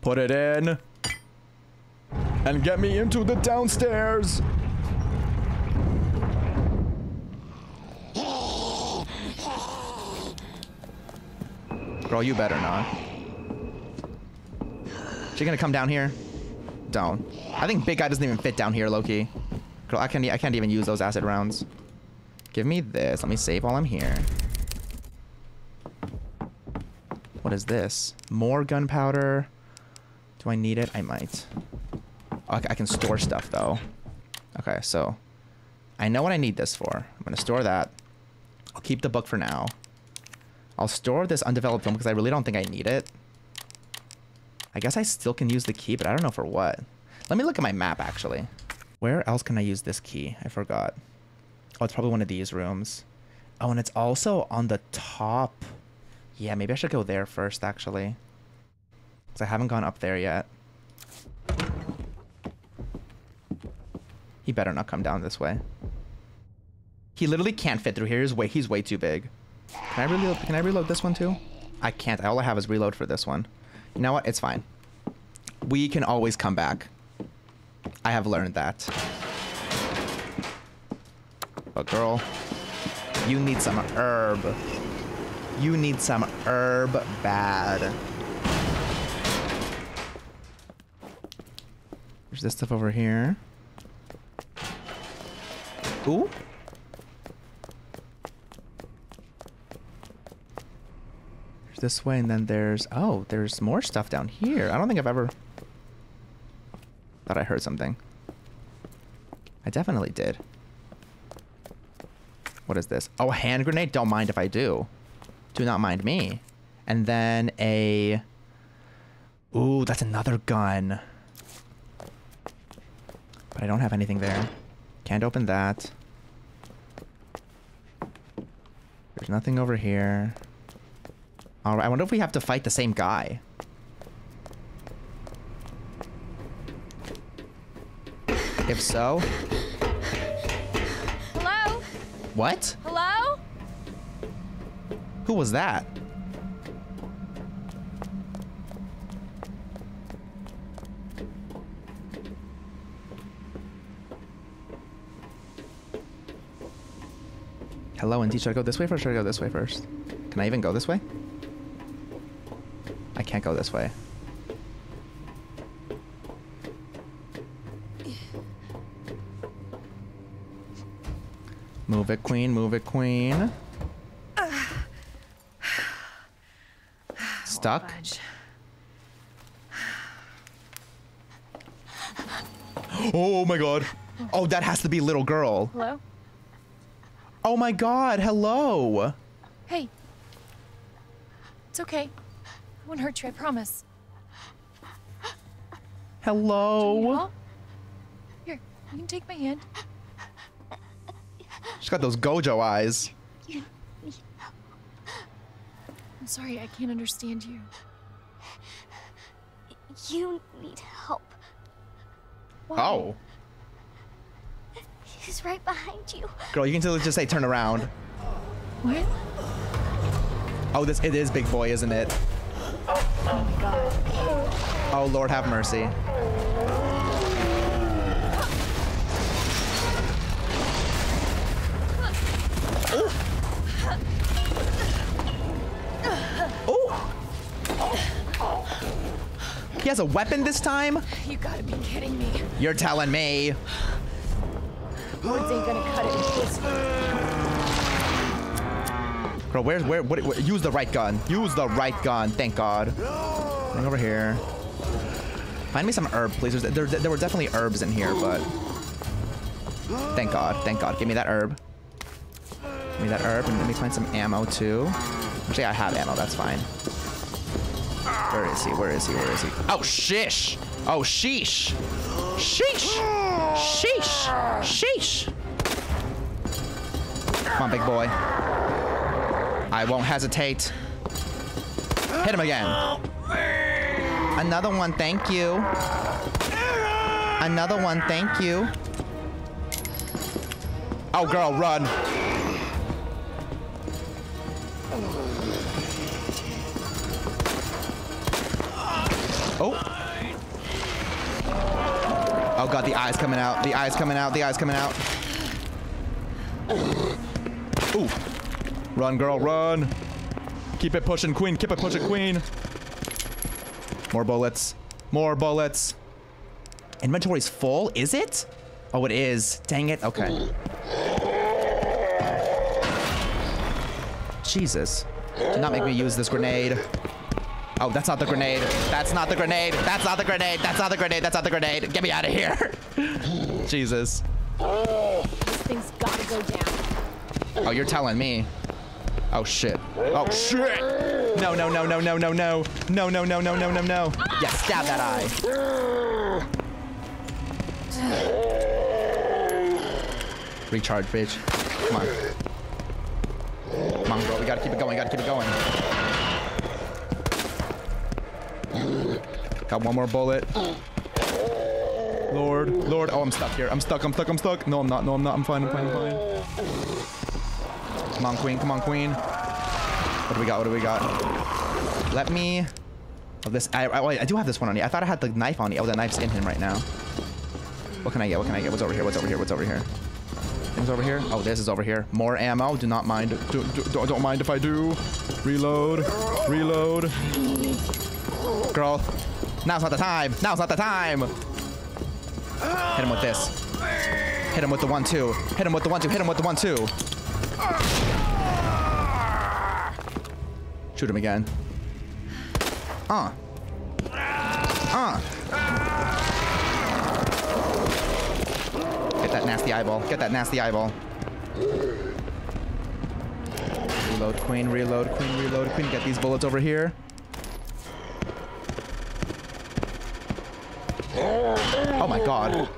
Put it in. And get me into the downstairs. Girl, you better not. She gonna come down here? Don't. I think big guy doesn't even fit down here, low-key. Girl, I can't, I can't even use those acid rounds. Give me this. Let me save while I'm here. What is this? More gunpowder. Do I need it? I might. Okay, I can store stuff, though. Okay, so... I know what I need this for. I'm going to store that. I'll keep the book for now. I'll store this undeveloped film because I really don't think I need it. I guess I still can use the key, but I don't know for what. Let me look at my map, actually. Where else can I use this key? I forgot. Oh, it's probably one of these rooms. Oh, and it's also on the top. Yeah, maybe I should go there first, actually. Because I haven't gone up there yet. He better not come down this way. He literally can't fit through here. He's way, he's way too big. Can I reload? Can I reload this one too? I can't. All I have is reload for this one. You know what? It's fine. We can always come back. I have learned that. But girl, you need some herb. You need some herb bad. There's this stuff over here. Ooh. This way, and then there's... Oh, there's more stuff down here. I don't think I've ever... Thought I heard something. I definitely did. What is this? Oh, a hand grenade? Don't mind if I do. Do not mind me. And then a... Ooh, that's another gun. But I don't have anything there. Can't open that. There's nothing over here. Alright, I wonder if we have to fight the same guy. If so... Hello? What? Hello? Who was that? Hello, and should I go this way first or should I go this way first? Can I even go this way? I can't go this way. Move it, queen. Move it, queen. Stuck? Oh my god. Oh, that has to be little girl. Hello? Oh my god, hello. Hey. It's okay. I won't hurt you, I promise. Do you need Hello. help? Here, you can take my hand. She's got those Gojo eyes. I'm sorry, I can't understand you. You need help. Why? Oh. He's right behind you. Girl, you can just say turn around. What? Oh, this it is Big Boy, isn't it? Oh, Lord have mercy. Oh! He has a weapon this time? You gotta be kidding me. You're telling me. Words ain't gonna cut it with this Bro, where's where, what, where? Use the right gun. Use the right gun. Thank God. Bring over here. Find me some herb, please. There's, there, there were definitely herbs in here, but thank God. Thank God. Give me that herb. Give me that herb, and let me find some ammo too. Actually, I have ammo. That's fine. Where is he? Where is he? Where is he? Oh, shish. Oh, sheesh. Sheesh. Sheesh. Sheesh. Come on, big boy. I won't hesitate. Hit him again. Another one, thank you. Another one, thank you. Oh, girl, run. Oh. Oh god, the eyes coming out. The eyes coming out. The eyes coming out. Ooh. Run, girl, run. Keep it pushing, queen. Keep it pushing, queen. More bullets. More bullets. Inventory's full, is it? Oh, it is. Dang it. Okay. Jesus. Do not make me use this grenade. Oh, that's not the grenade. That's not the grenade. That's not the grenade. That's not the grenade. That's not the grenade. Get me out of here. Jesus. This thing's gotta go down. Oh, you're telling me. Oh shit. Oh shit. No, no, no, no, no, no, no. No, no, no, no, no, no, no. Yeah, stab that eye. Recharge, bitch. Come on. Come on, girl. We gotta keep it going. Gotta keep it going. Got one more bullet. Lord, Lord. Oh, I'm stuck here. I'm stuck. I'm stuck. I'm stuck. No, I'm not. No, I'm not. I'm fine. I'm fine. I'm fine. Come on, queen. Come on, queen. What do we got? What do we got? Let me. Oh, this. I, I, I do have this one on me. I thought I had the knife on me. Oh, the knife's in him right now. What can I get? What can I get? What's over here? What's over here? What's over here? Things over here? Oh, this is over here. More ammo. Do not mind. Do, do, don't mind if I do. Reload. Reload. Girl. Now's not the time. Now's not the time. Hit him with this. Hit him with the one, two. Hit him with the one, two. Hit him with the one, two. Shoot him again. Uh. Uh. Get that nasty eyeball. Get that nasty eyeball. Reload, queen, reload, queen, reload, queen. Get these bullets over here. Oh my god.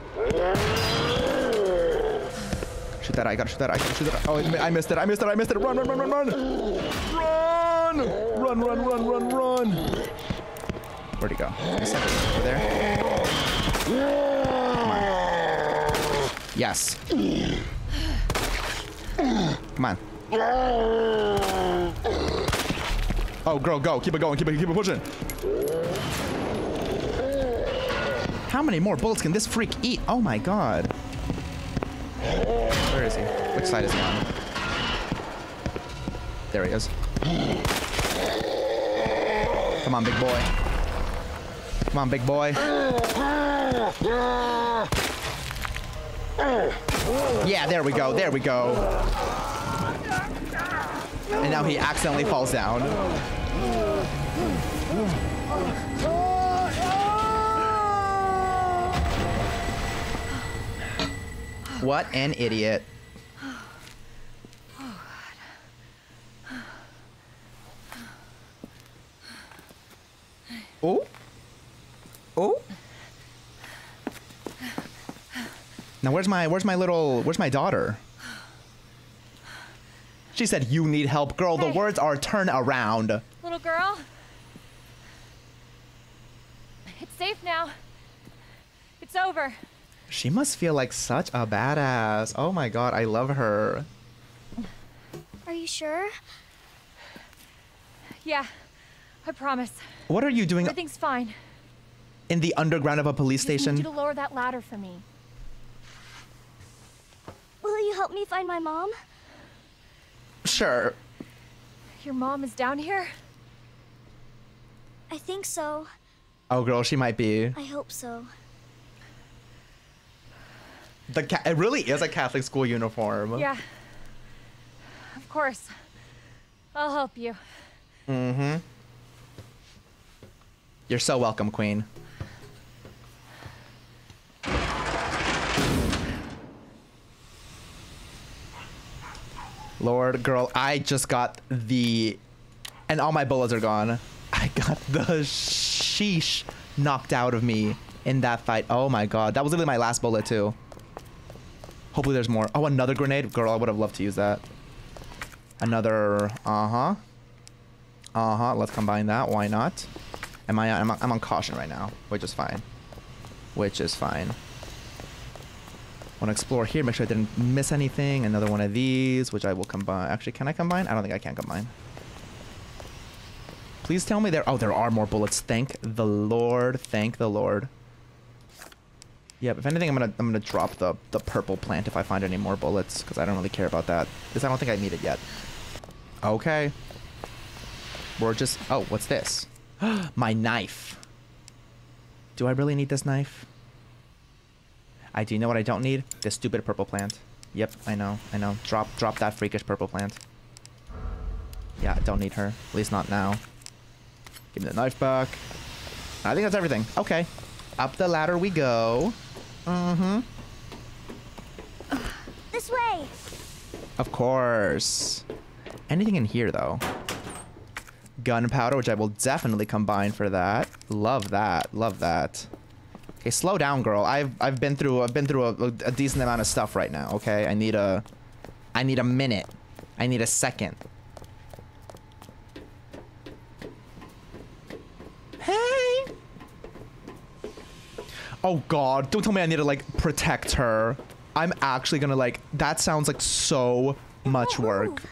Shoot that eye, gotta shoot that eye, gotta shoot that. Oh, I missed it, I missed it, I missed it. Run, run, run, run, run! Run! Run, run, run, run, run! Where'd he go? Over there? Come on. Yes. Come on. Oh, girl, go. Keep it going. Keep it, keep it pushing. How many more bullets can this freak eat? Oh my god. Where is he? Which side is he on? There he is. Come on, big boy. Come on, big boy. Yeah, there we go. There we go. And now he accidentally falls down. What an idiot. Oh. Oh. Now where's my where's my little where's my daughter? She said you need help, girl. The words are turn around. Little girl. It's safe now. It's over. She must feel like such a badass. Oh my god, I love her. Are you sure? Yeah, I promise. What are you doing Everything's fine. in the underground of a police Just need you to lower that ladder for me. Will you help me find my mom? Sure. Your mom is down here? I think so. Oh girl, she might be. I hope so. The ca- it really is a Catholic school uniform. Yeah. Of course. I'll help you. Mm-hmm. You're so welcome, Queen. Lord, girl, I just got the... And all my bullets are gone. I got the sheesh knocked out of me in that fight. Oh my god. That was literally my last bullet, too. Hopefully there's more. Oh, another grenade? Girl, I would have loved to use that. Another... Uh-huh. Uh-huh. Let's combine that. Why not? Am I... I'm, I'm on caution right now, which is fine. Which is fine. Want to explore here, make sure I didn't miss anything. Another one of these, which I will combine. Actually, can I combine? I don't think I can combine. Please tell me there... Oh, there are more bullets. Thank the Lord. Thank the Lord. Yep, if anything, I'm gonna I'm gonna drop the the purple plant if I find any more bullets because I don't really care about that because I don't think I need it yet. Okay. We're just oh, what's this? My knife. Do I really need this knife? I do you know what I don't need? This stupid purple plant. Yep, I know, I know. Drop drop that freakish purple plant. Yeah, I don't need her. At least not now. Give me the knife back. I think that's everything. Okay. Up the ladder we go. Mm-hmm. This way. Of course. Anything in here, though? Gunpowder, which I will definitely combine for that. Love that. Love that. Okay, slow down, girl. I've I've been through I've been through a, a decent amount of stuff right now. Okay, I need a, I need a minute. I need a second. Hey. Oh god, don't tell me I need to like protect her. I'm actually gonna like, that sounds like so much work.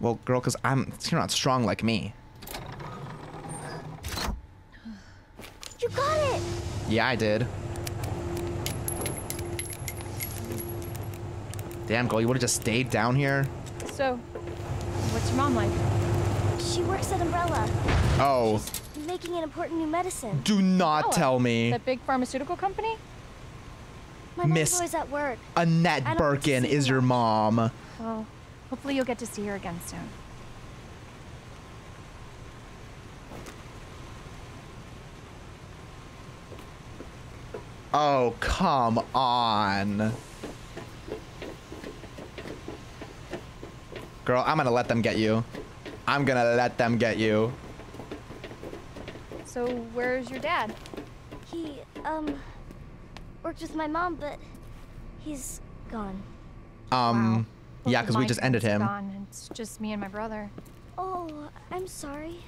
Well, girl, because I'm, you're not strong like me. You got it! Yeah, I did. Damn, girl, you would have just stayed down here? So, what's your mom like? She works at Umbrella, Oh, making an important new medicine. do not Oh, tell me. That big pharmaceutical company? My mom's Miss- always at work. Annette I Birkin is your mom. Well, hopefully you'll get to see her again soon. Oh, come on. Girl, I'm gonna let them get you. I'm gonna let them get you. So, where's your dad? He, um, worked with my mom, but he's gone. Um, Wow. Both yeah, of because we my just ended him. Gone. It's just me and my brother. Oh, I'm sorry.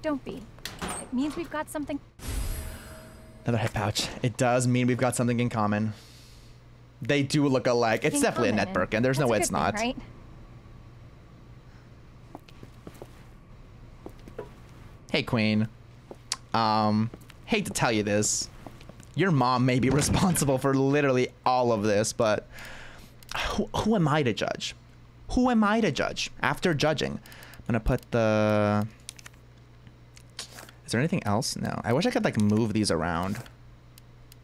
Don't be. It means we've got something. Another hip pouch. It does mean we've got something in common. They do look alike. It's in definitely common, Annette and Birkin. There's no that's a way it's thing, not. right? Hey, Queen. Um, hate to tell you this. Your mom may be responsible for literally all of this, but who, who am I to judge? Who am I to judge? After judging, I'm gonna put the. Is there anything else? No. I wish I could like move these around.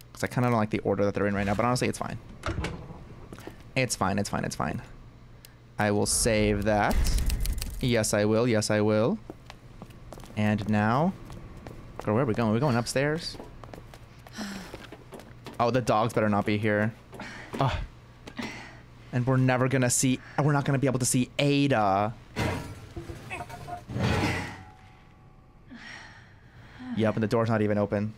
Because I kind of don't like the order that they're in right now, but honestly, it's fine. It's fine, it's fine, it's fine. I will save that. Yes, I will. Yes, I will. And now, where are we going? We're we going upstairs? Oh, the dogs better not be here. And we're never gonna see. We're not gonna be able to see Ada. Yep, and the door's not even open.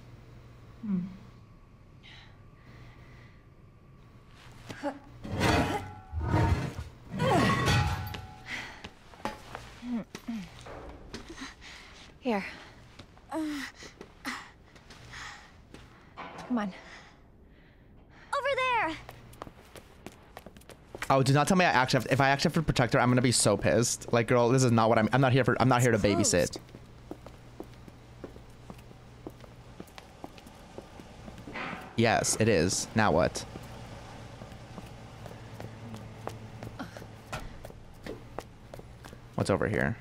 Here. Come on. Over there! Oh, do not tell me I actually have. If I actually have to protect her, I'm gonna be so pissed. Like, girl, this is not what I'm. I'm not here for. I'm not here to babysit. Yes, it is. Now what? What's over here?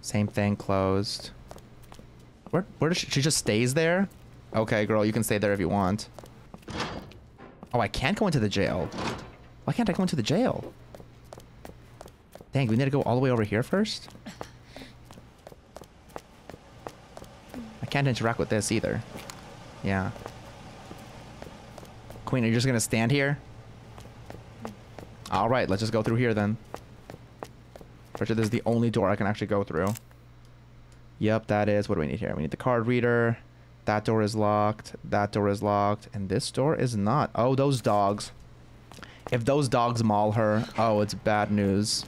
Same thing, closed. Where, where does she, she just stays there? Okay, girl, you can stay there if you want. Oh, I can't go into the jail. Why can't I go into the jail? Dang, we need to go all the way over here first? I can't interact with this either. Yeah. Queen, are you just gonna stand here? Alright, let's just go through here then. Sure this is the only door I can actually go through. Yep, that is. What do we need here? We need the card reader. That door is locked. That door is locked. And this door is not. Oh, those dogs. If those dogs maul her, oh, it's bad news.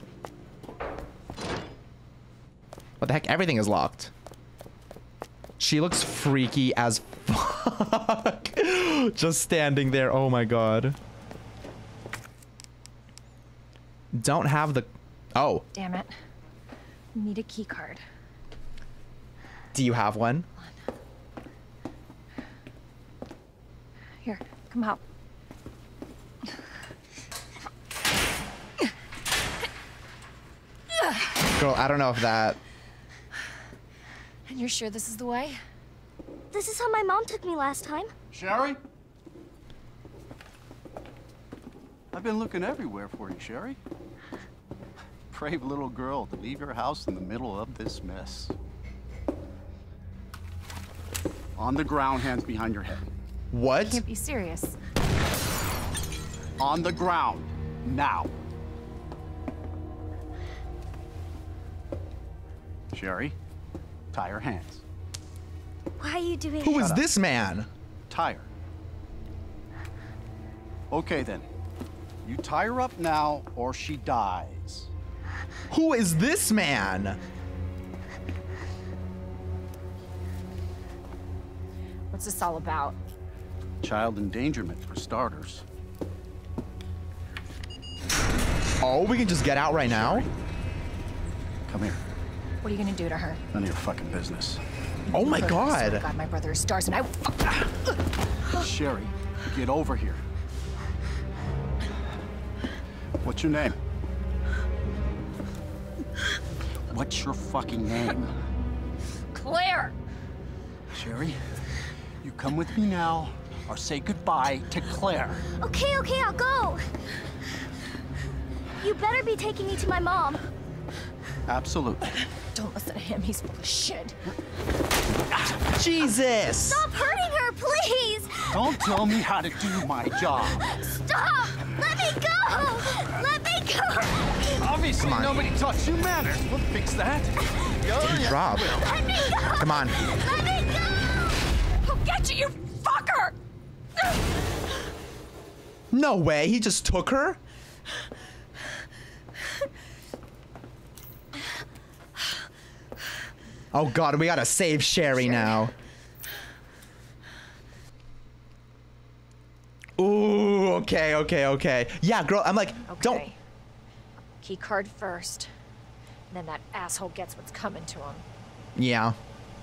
What the heck? Everything is locked. She looks freaky as fuck. Just standing there. Oh my god. Don't have the... Oh, Damn it. Need a key card. do you have one? Here, come out. Girl, I don't know if that... And you're sure this is the way? This is how my mom took me last time. Sherry? I've been looking everywhere for you, Sherry. Brave little girl to leave your house in the middle of this mess. On the ground, hands behind your head. What? Can't be serious. On the ground. Now. Sherry, tie her hands. Why are you doing Who is this man? Tie her. Okay then. You tie her up now or she dies. Who is this man? What's this all about? Child endangerment, for starters. Oh, we can just get out right now? Come here. What are you gonna do to her? None of your fucking business. Oh my Look, I swear god. God, my brother is stars, and I. Sherry, get over here. What's your name? What's your fucking name? Claire! Sherry, you come with me now, or say goodbye to Claire. Okay, okay, I'll go. You better be taking me to my mom. Absolutely. Don't listen to him, he's full of shit. Jesus. Stop hurting her, please! Don't tell me how to do my job. Stop! Let me go! Let me go! Obviously, nobody taught you manners. We'll fix that. Didn't drop. Let me go! Come on. Let me go! I'll get you, you fucker! No way. He just took her? Oh god, we gotta save Sherry now. Ooh, okay, okay, okay. Yeah, girl, I'm like, Okay. don't. Key card first. And then that asshole gets what's coming to him. Yeah,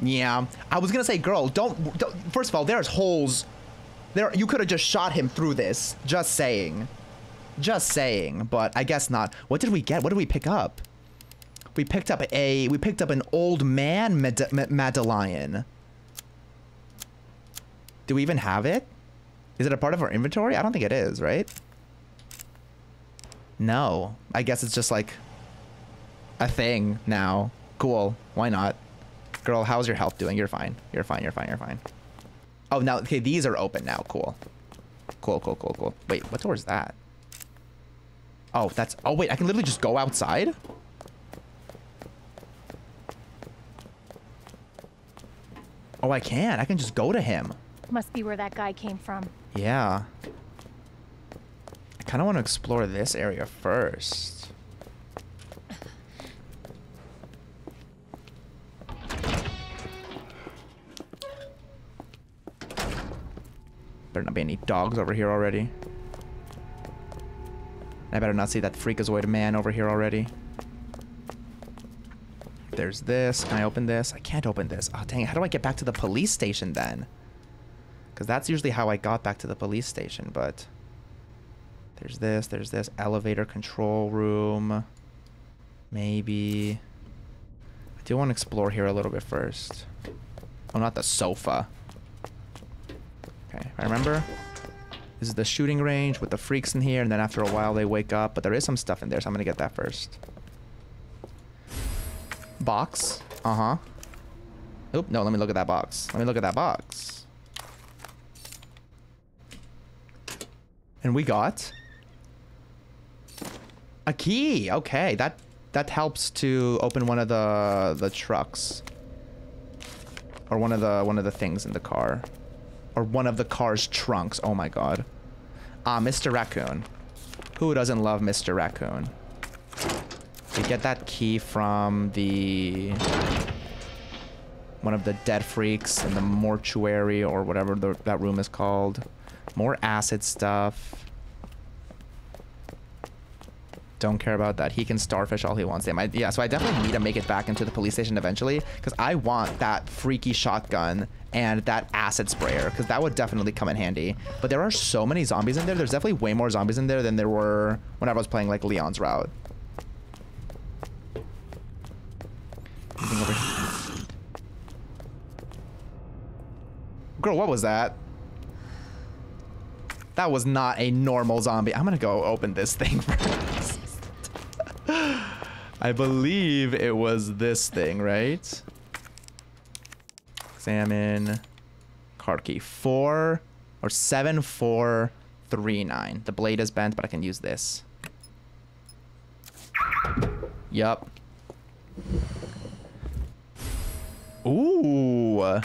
yeah. I was gonna say, girl, don't. don't first of all, there's holes. There, you could have just shot him through this. Just saying. Just saying, but I guess not. What did we get? What did we pick up? We picked up a. We picked up an old man med- med- medallion. Do we even have it? Is it a part of our inventory? I don't think it is, right? No. I guess it's just like a thing now. Cool. Why not? Girl, how's your health doing? You're fine. You're fine. You're fine. You're fine. Oh, now, okay, these are open now. Cool. Cool, cool, cool, cool. Wait, what door is that? Oh, that's... Oh, wait, I can literally just go outside? Oh, I can. I can just go to him. Must be where that guy came from. Yeah. I kind of want to explore this area first. Better not be any dogs over here already. I better not see that freakazoid man over here already. There's this. Can I open this? I can't open this. Oh, dang. How do I get back to the police station then? Because that's usually how I got back to the police station, but... There's this, there's this. Elevator control room. Maybe... I do want to explore here a little bit first. Oh, not the sofa. Okay, I remember. This is the shooting range with the freaks in here, and then after a while they wake up, but there is some stuff in there, so I'm gonna get that first. Box. Uh-huh. Oop, no, let me look at that box. Let me look at that box. And we got a key. Okay, that that helps to open one of the the trucks or one of the one of the things in the car or one of the car's trunks. Oh my god. Ah, Mr. Raccoon. Who doesn't love Mr. Raccoon? We get that key from the one of the dead freaks in the mortuary or whatever the, that room is called. More acid stuff. Don't care about that. He can starfish all he wants. They might, yeah, so I definitely need to make it back into the police station eventually because I want that freaky shotgun and that acid sprayer because that would definitely come in handy. But there are so many zombies in there. There's definitely way more zombies in there than there were whenever I was playing like Leon's route. Girl, what was that? That was not a normal zombie. I'm gonna go open this thing. I believe it was this thing, right? Examine. Card key. Four or seven, four, three, nine. The blade is bent, but I can use this. Yup. Ooh.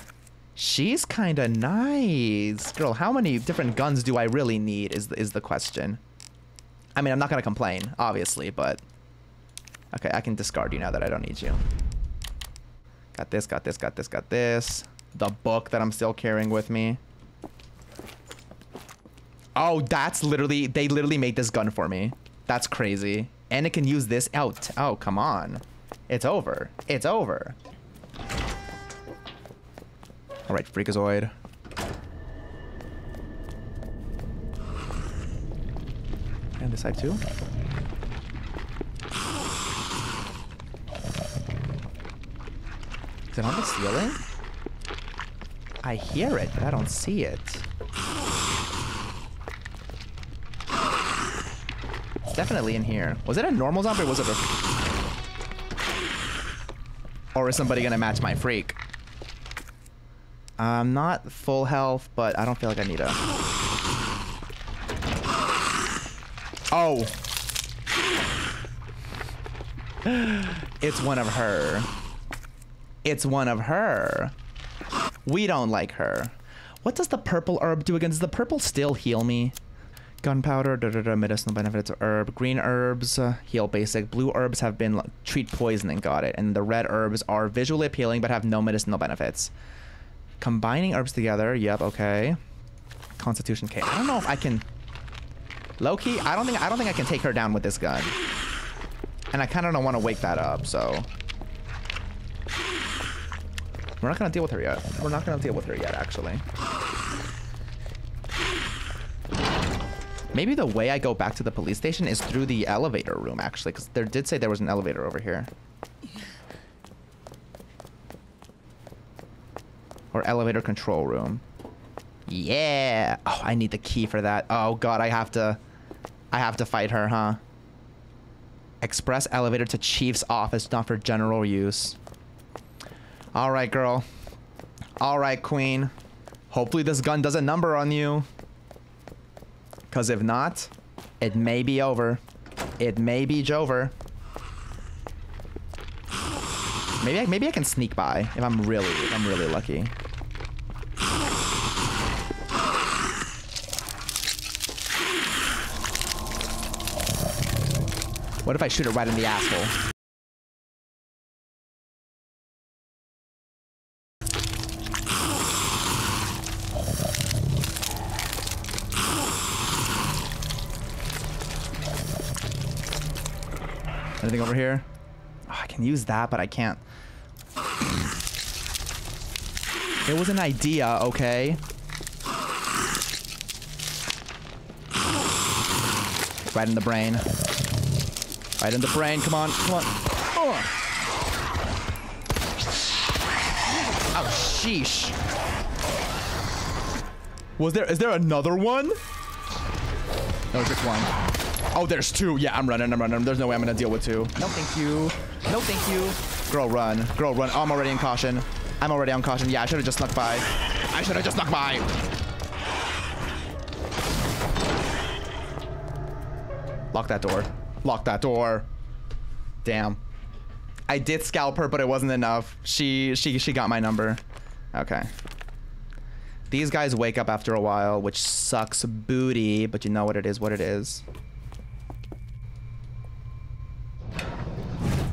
She's kind of nice. Girl, how many different guns do I really need is, is the question. I mean, I'm not going to complain, obviously, but... Okay, I can discard you now that I don't need you. Got this, got this, got this, got this. the book that I'm still carrying with me. Oh, that's literally, they literally made this gun for me. That's crazy. And it can use this out. Oh, come on. It's over. It's over. All right, Freakazoid. And this side too. It on the ceiling? I hear it, but I don't see it. It's definitely in here. Was it a normal zombie or was it a... Or is somebody gonna match my freak? I'm not full health, but I don't feel like I need a... Oh! It's one of her. It's one of her. We don't like her. What does the purple herb do again? Does the purple still heal me? Gunpowder, da da da, medicinal benefits herb. Green herbs uh, heal basic. Blue herbs have been like, treat poisoning, got it. And the red herbs are visually appealing but have no medicinal benefits. Combining herbs together, yep, okay. Constitution K. I don't know if I can. Low key, I don't think I don't think I can take her down with this gun. And I kind of don't want to wake that up, so. We're not gonna deal with her yet. We're not gonna deal with her yet, actually. Maybe the way I go back to the police station is through the elevator room, actually, because there did say there was an elevator over here. Or elevator control room. Yeah. Oh, I need the key for that. Oh god, I have to I have to fight her, huh? Express elevator to chief's office, not for general use. All right, girl. All right, queen. Hopefully this gun does a number on you. Because if not, it may be over. It may be Jover. Maybe I, maybe I can sneak by if I'm really if I'm really lucky. What if I shoot it right in the asshole? Anything over here? Oh, I can use that, but I can't. It was an idea, okay? Right in the brain. Right in the brain. Come on. Come on. Oh, oh sheesh. Was there, is there another one? No, just one. Oh, there's two. Yeah, I'm running. I'm running. There's no way I'm gonna deal with two. No, thank you. No, thank you. Girl, run. Girl, run. Oh, I'm already in caution. I'm already on caution. Yeah, I should have just snuck by. I should have just snuck by. Lock that door. Lock that door. Damn. I did scalp her, but it wasn't enough. She she she got my number. Okay. These guys wake up after a while, which sucks booty, but you know what it is, what it is.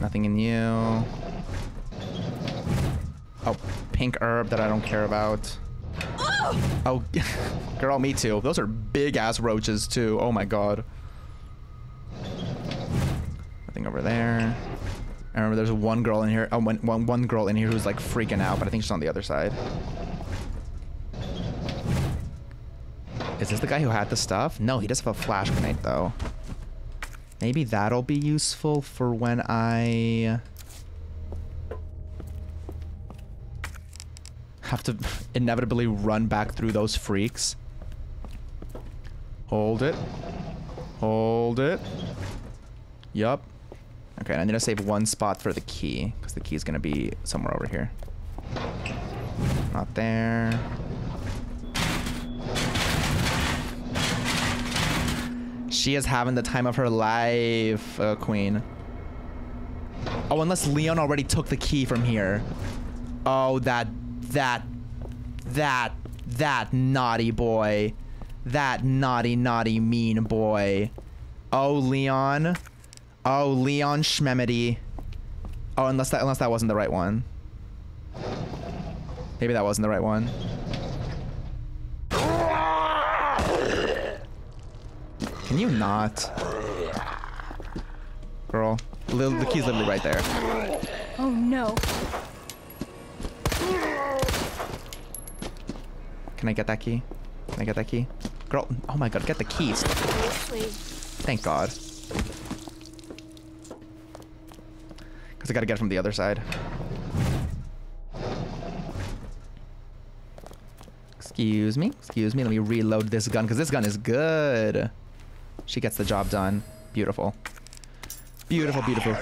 Nothing in you. Oh, pink herb that I don't care about. Oh, oh girl, me too. Those are big ass roaches too. Oh my god. Nothing over there. I remember there's one girl in here. Oh, one, one, one girl in here who's like freaking out, but I think she's on the other side. Is this the guy who had the stuff? No, he does have a flash grenade though. Maybe that'll be useful for when I have to inevitably run back through those freaks. Hold it. Hold it. Yup. Okay, I need to save one spot for the key, because the key is going to be somewhere over here. Not there. She is having the time of her life, uh, Queen. Oh, unless Leon already took the key from here. Oh, that, that, that, that naughty boy. That naughty, naughty, mean boy. Oh, Leon. Oh, Leon Schmemedy. Oh, unless that, unless that wasn't the right one. Maybe that wasn't the right one. Can you not? Girl, the key's literally right there. Oh no. Can I get that key? Can I get that key? Girl, oh my god, get the keys. Thank God. Because I gotta get it from the other side. Excuse me, excuse me. Let me reload this gun because this gun is good. She gets the job done. Beautiful. Beautiful, beautiful.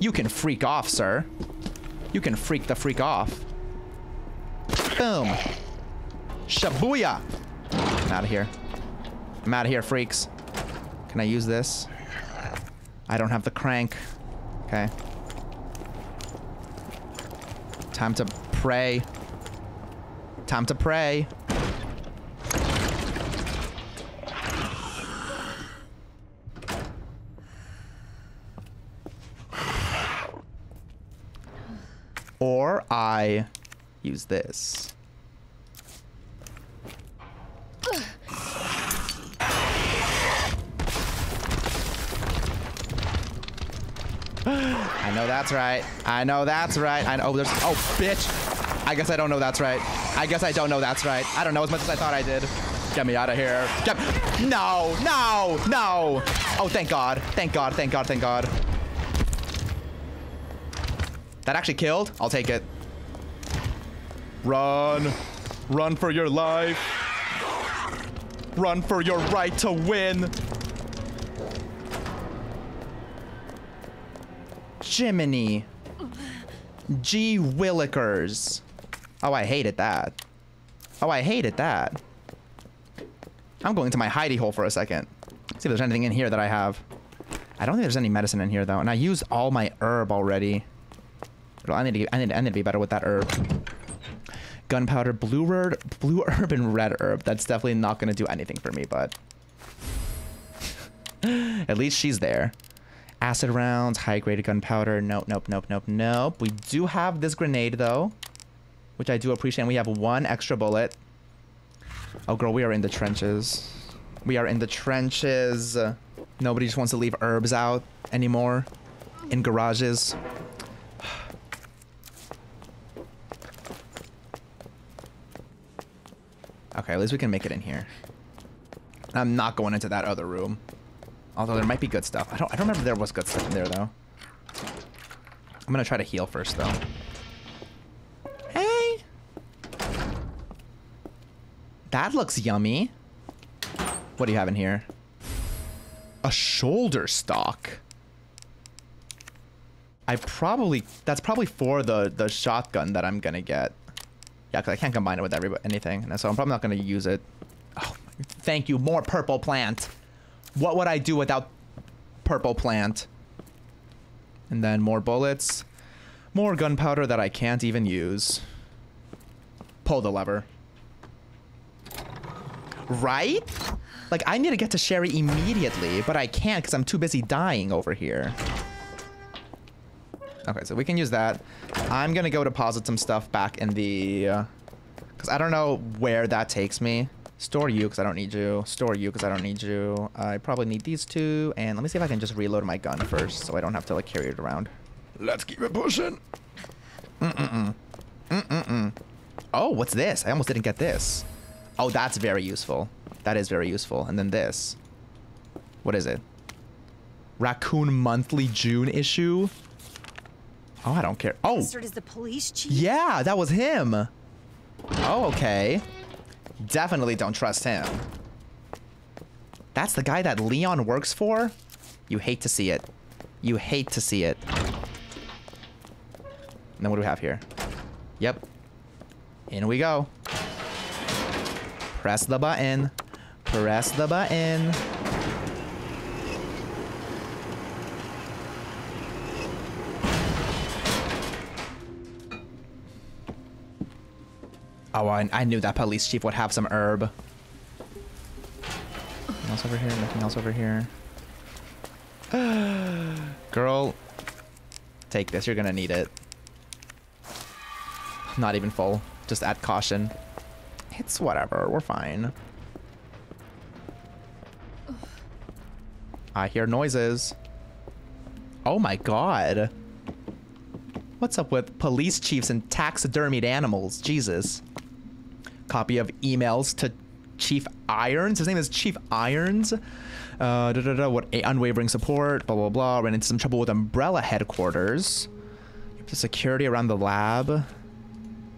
You can freak off, sir. You can freak the freak off. Boom. Shabuya. I'm out of here. I'm out of here, freaks. Can I use this? I don't have the crank. Okay. Time to pray. Time to pray. Or I use this. I know that's right. I know that's right. I know. Oh, there's. Oh, bitch. I guess I don't know that's right. I guess I don't know that's right. I don't know as much as I thought I did. Get me out of here. Get. No, no, no. Oh, thank God. Thank God. Thank God. Thank God. That actually killed. I'll take it. Run. Run for your life. Run for your right to win. Jiminy. G Willikers. Oh, I hated that. Oh, I hated that. I'm going to my hidey hole for a second. See if there's anything in here that I have. I don't think there's any medicine in here though, and I used all my herb already. I need to I need, I need to be better with that herb. Gunpowder, blue herb, blue herb, and red herb. That's definitely not going to do anything for me, but at least she's there. Acid rounds, high grade gunpowder. Nope, nope, nope, nope, nope. We do have this grenade though, which I do appreciate. We have one extra bullet. Oh, girl, we are in the trenches. We are in the trenches. Nobody just wants to leave herbs out anymore in garages. Okay, at least we can make it in here. I'm not going into that other room. Although there might be good stuff. I don't I don't remember there was good stuff in there though. I'm gonna try to heal first though. Hey! That looks yummy. What do you have in here? A shoulder stock. I probably that's probably for the the shotgun that I'm gonna get. Yeah, because I can't combine it with every anything, and so I'm probably not gonna use it. Oh, thank you. More purple plant. What would I do without purple plant? And then more bullets. More gunpowder that I can't even use. Pull the lever. Right? Like, I need to get to Sherry immediately, but I can't because I'm too busy dying over here. Okay, so we can use that. I'm going to go deposit some stuff back in the... Because uh, I don't know where that takes me. Store you because I don't need you. Store you because I don't need you. I probably need these two. And let me see if I can just reload my gun first so I don't have to like carry it around. Let's keep it pushing. Mm-mm-mm. Mm-mm-mm. Oh, what's this? I almost didn't get this. Oh, that's very useful. That is very useful. And then this. What is it? Raccoon Monthly June issue? Oh, I don't care. Oh! Bastard is the police chief? Yeah, that was him. Oh, okay. Definitely don't trust him. That's the guy that Leon works for? You hate to see it. You hate to see it. And then what do we have here? Yep. In we go. Press the button. Press the button. Oh, I, I knew that police chief would have some herb. Nothing else over here? Nothing else over here? Girl, take this. You're gonna need it. not even full. Just add caution. It's whatever. We're fine. I hear noises. Oh my god. What's up with police chiefs and taxidermied animals? Jesus. Copy of emails to Chief Irons. His name is Chief Irons. Uh, da, da, da, what unwavering support, blah, blah, blah. Ran into some trouble with Umbrella headquarters. The security around the lab.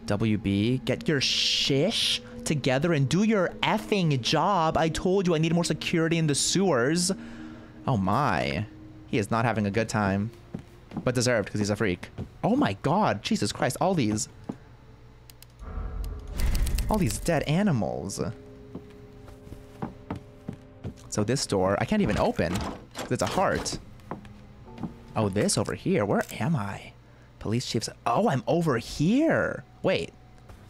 WB, get your shish together and do your effing job. I told you I need more security in the sewers. Oh my. He is not having a good time. But deserved because he's a freak. Oh my god. Jesus Christ. All these. All these dead animals. So this door, I can't even open. It's a heart. Oh, this over here. Where am I? Police chief's... Oh, I'm over here. Wait.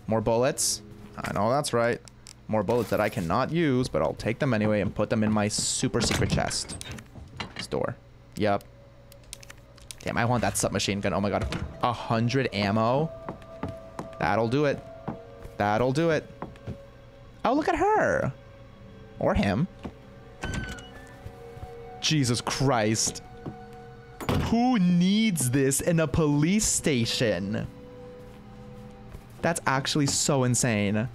More bullets. I know that's right. More bullets that I cannot use, but I'll take them anyway and put them in my super secret chest. Store. Yep. Damn, I want that submachine gun. Oh my god. A hundred ammo. That'll do it. That'll do it. Oh, look at her. Or him. Jesus Christ. Who needs this in a police station? That's actually so insane.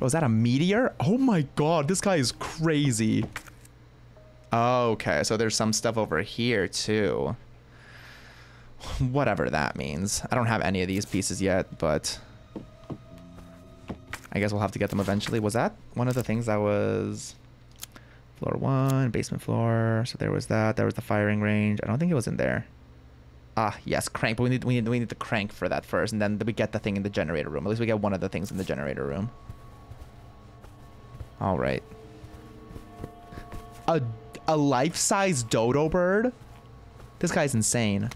Oh, that a meteor? Oh my god, this guy is crazy. Okay, so there's some stuff over here too. Whatever that means. I don't have any of these pieces yet, but... I guess we'll have to get them eventually. Was that one of the things that was... Floor one, basement floor. So there was that. There was the firing range. I don't think it was in there. Ah, yes, crank. But we need we need we need the crank for that first, and then we get the thing in the generator room. At least we get one of the things in the generator room. All right. A a life-size dodo bird. This guy's insane.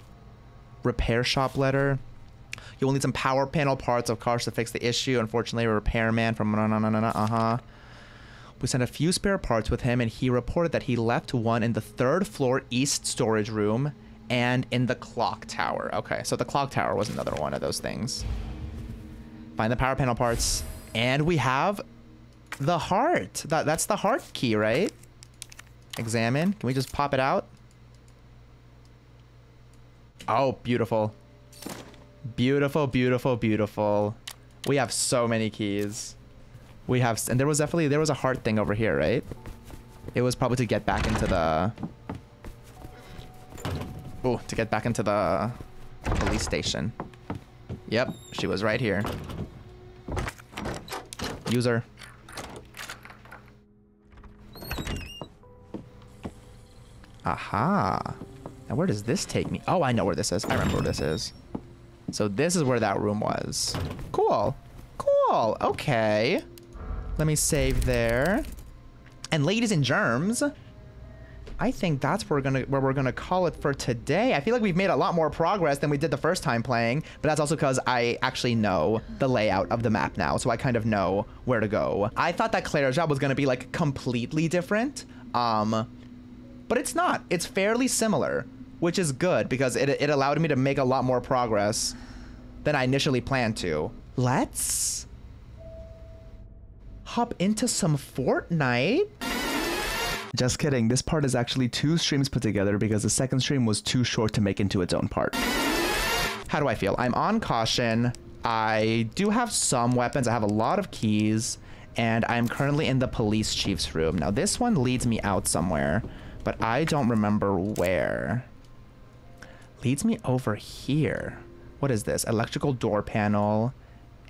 Repair shop letter. You will need some power panel parts of cars to fix the issue. Unfortunately, a repairman from no no no no no uh huh. We sent a few spare parts with him, and he reported that he left one in the third floor east storage room and in the clock tower. Okay, so the clock tower was another one of those things. Find the power panel parts, and we have the heart. That that's the heart key, right? Examine. Can we just pop it out? Oh, beautiful. Beautiful, beautiful, beautiful. We have so many keys. We have, and there was definitely, there was a heart thing over here, right? It was probably to get back into the, oh, to get back into the police station. Yep, she was right here. User. Aha. Now where does this take me? Oh, I know where this is. I remember where this is. So this is where that room was. Cool. Cool. Okay. Let me save there. And ladies and germs, I think that's where we're gonna where we're gonna call it for today. I feel like we've made a lot more progress than we did the first time playing, but that's also because I actually know the layout of the map now, so I kind of know where to go. I thought that Claire's job was gonna be like completely different, um, but it's not. It's fairly similar, which is good because it it allowed me to make a lot more progress than I initially planned to. Let's hop into some Fortnite. Just kidding, this part is actually two streams put together because the second stream was too short to make into its own part. How do I feel? I'm on caution. I do have some weapons. I have a lot of keys. And I'm currently in the police chief's room. Now this one leads me out somewhere, but I don't remember where. Leads me over here. What is this? Electrical door panel.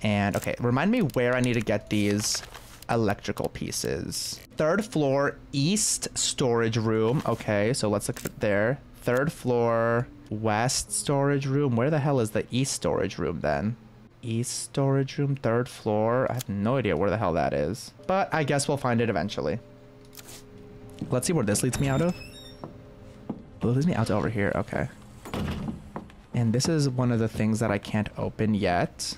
And okay, remind me where I need to get these electrical pieces. Third floor, east storage room. Okay, so let's look there. Third floor, west storage room. Where the hell is the east storage room then? East storage room, third floor. I have no idea where the hell that is. But I guess we'll find it eventually. Let's see where this leads me out of. It leads me out to over here. Okay. And this is one of the things that I can't open yet.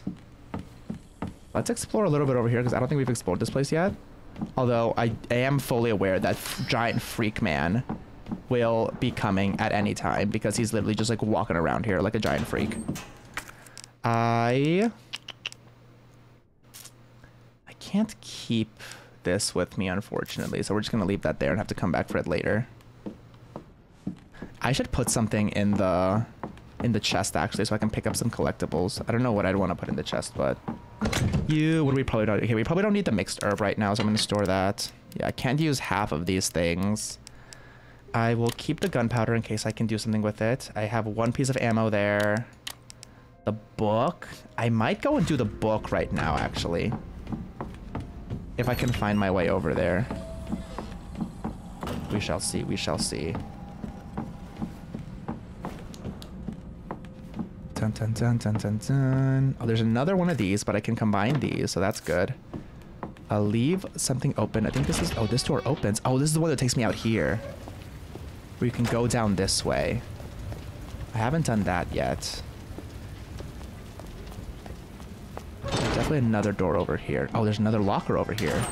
Let's explore a little bit over here because I don't think we've explored this place yet. Although I am fully aware that giant freak man will be coming at any time because he's literally just like walking around here like a giant freak. I I can't keep this with me unfortunately, so we're just gonna leave that there and have to come back for it later. I should put something in the in the chest actually so I can pick up some collectibles. I don't know what I'd want to put in the chest, but you what do we probably don't okay, we probably don't need the mixed herb right now, so I'm gonna store that. Yeah, I can't use half of these things. I will keep the gunpowder in case I can do something with it. I have one piece of ammo there. The book? I might go and do the book right now, actually. If I can find my way over there. We shall see, we shall see. Dun dun dun dun dun dun. Oh, there's another one of these, but I can combine these, so that's good. I'll leave something open. I think this is... Oh, this door opens. Oh, this is the one that takes me out here. We can go down this way. I haven't done that yet. There's definitely another door over here. Oh, there's another locker over here.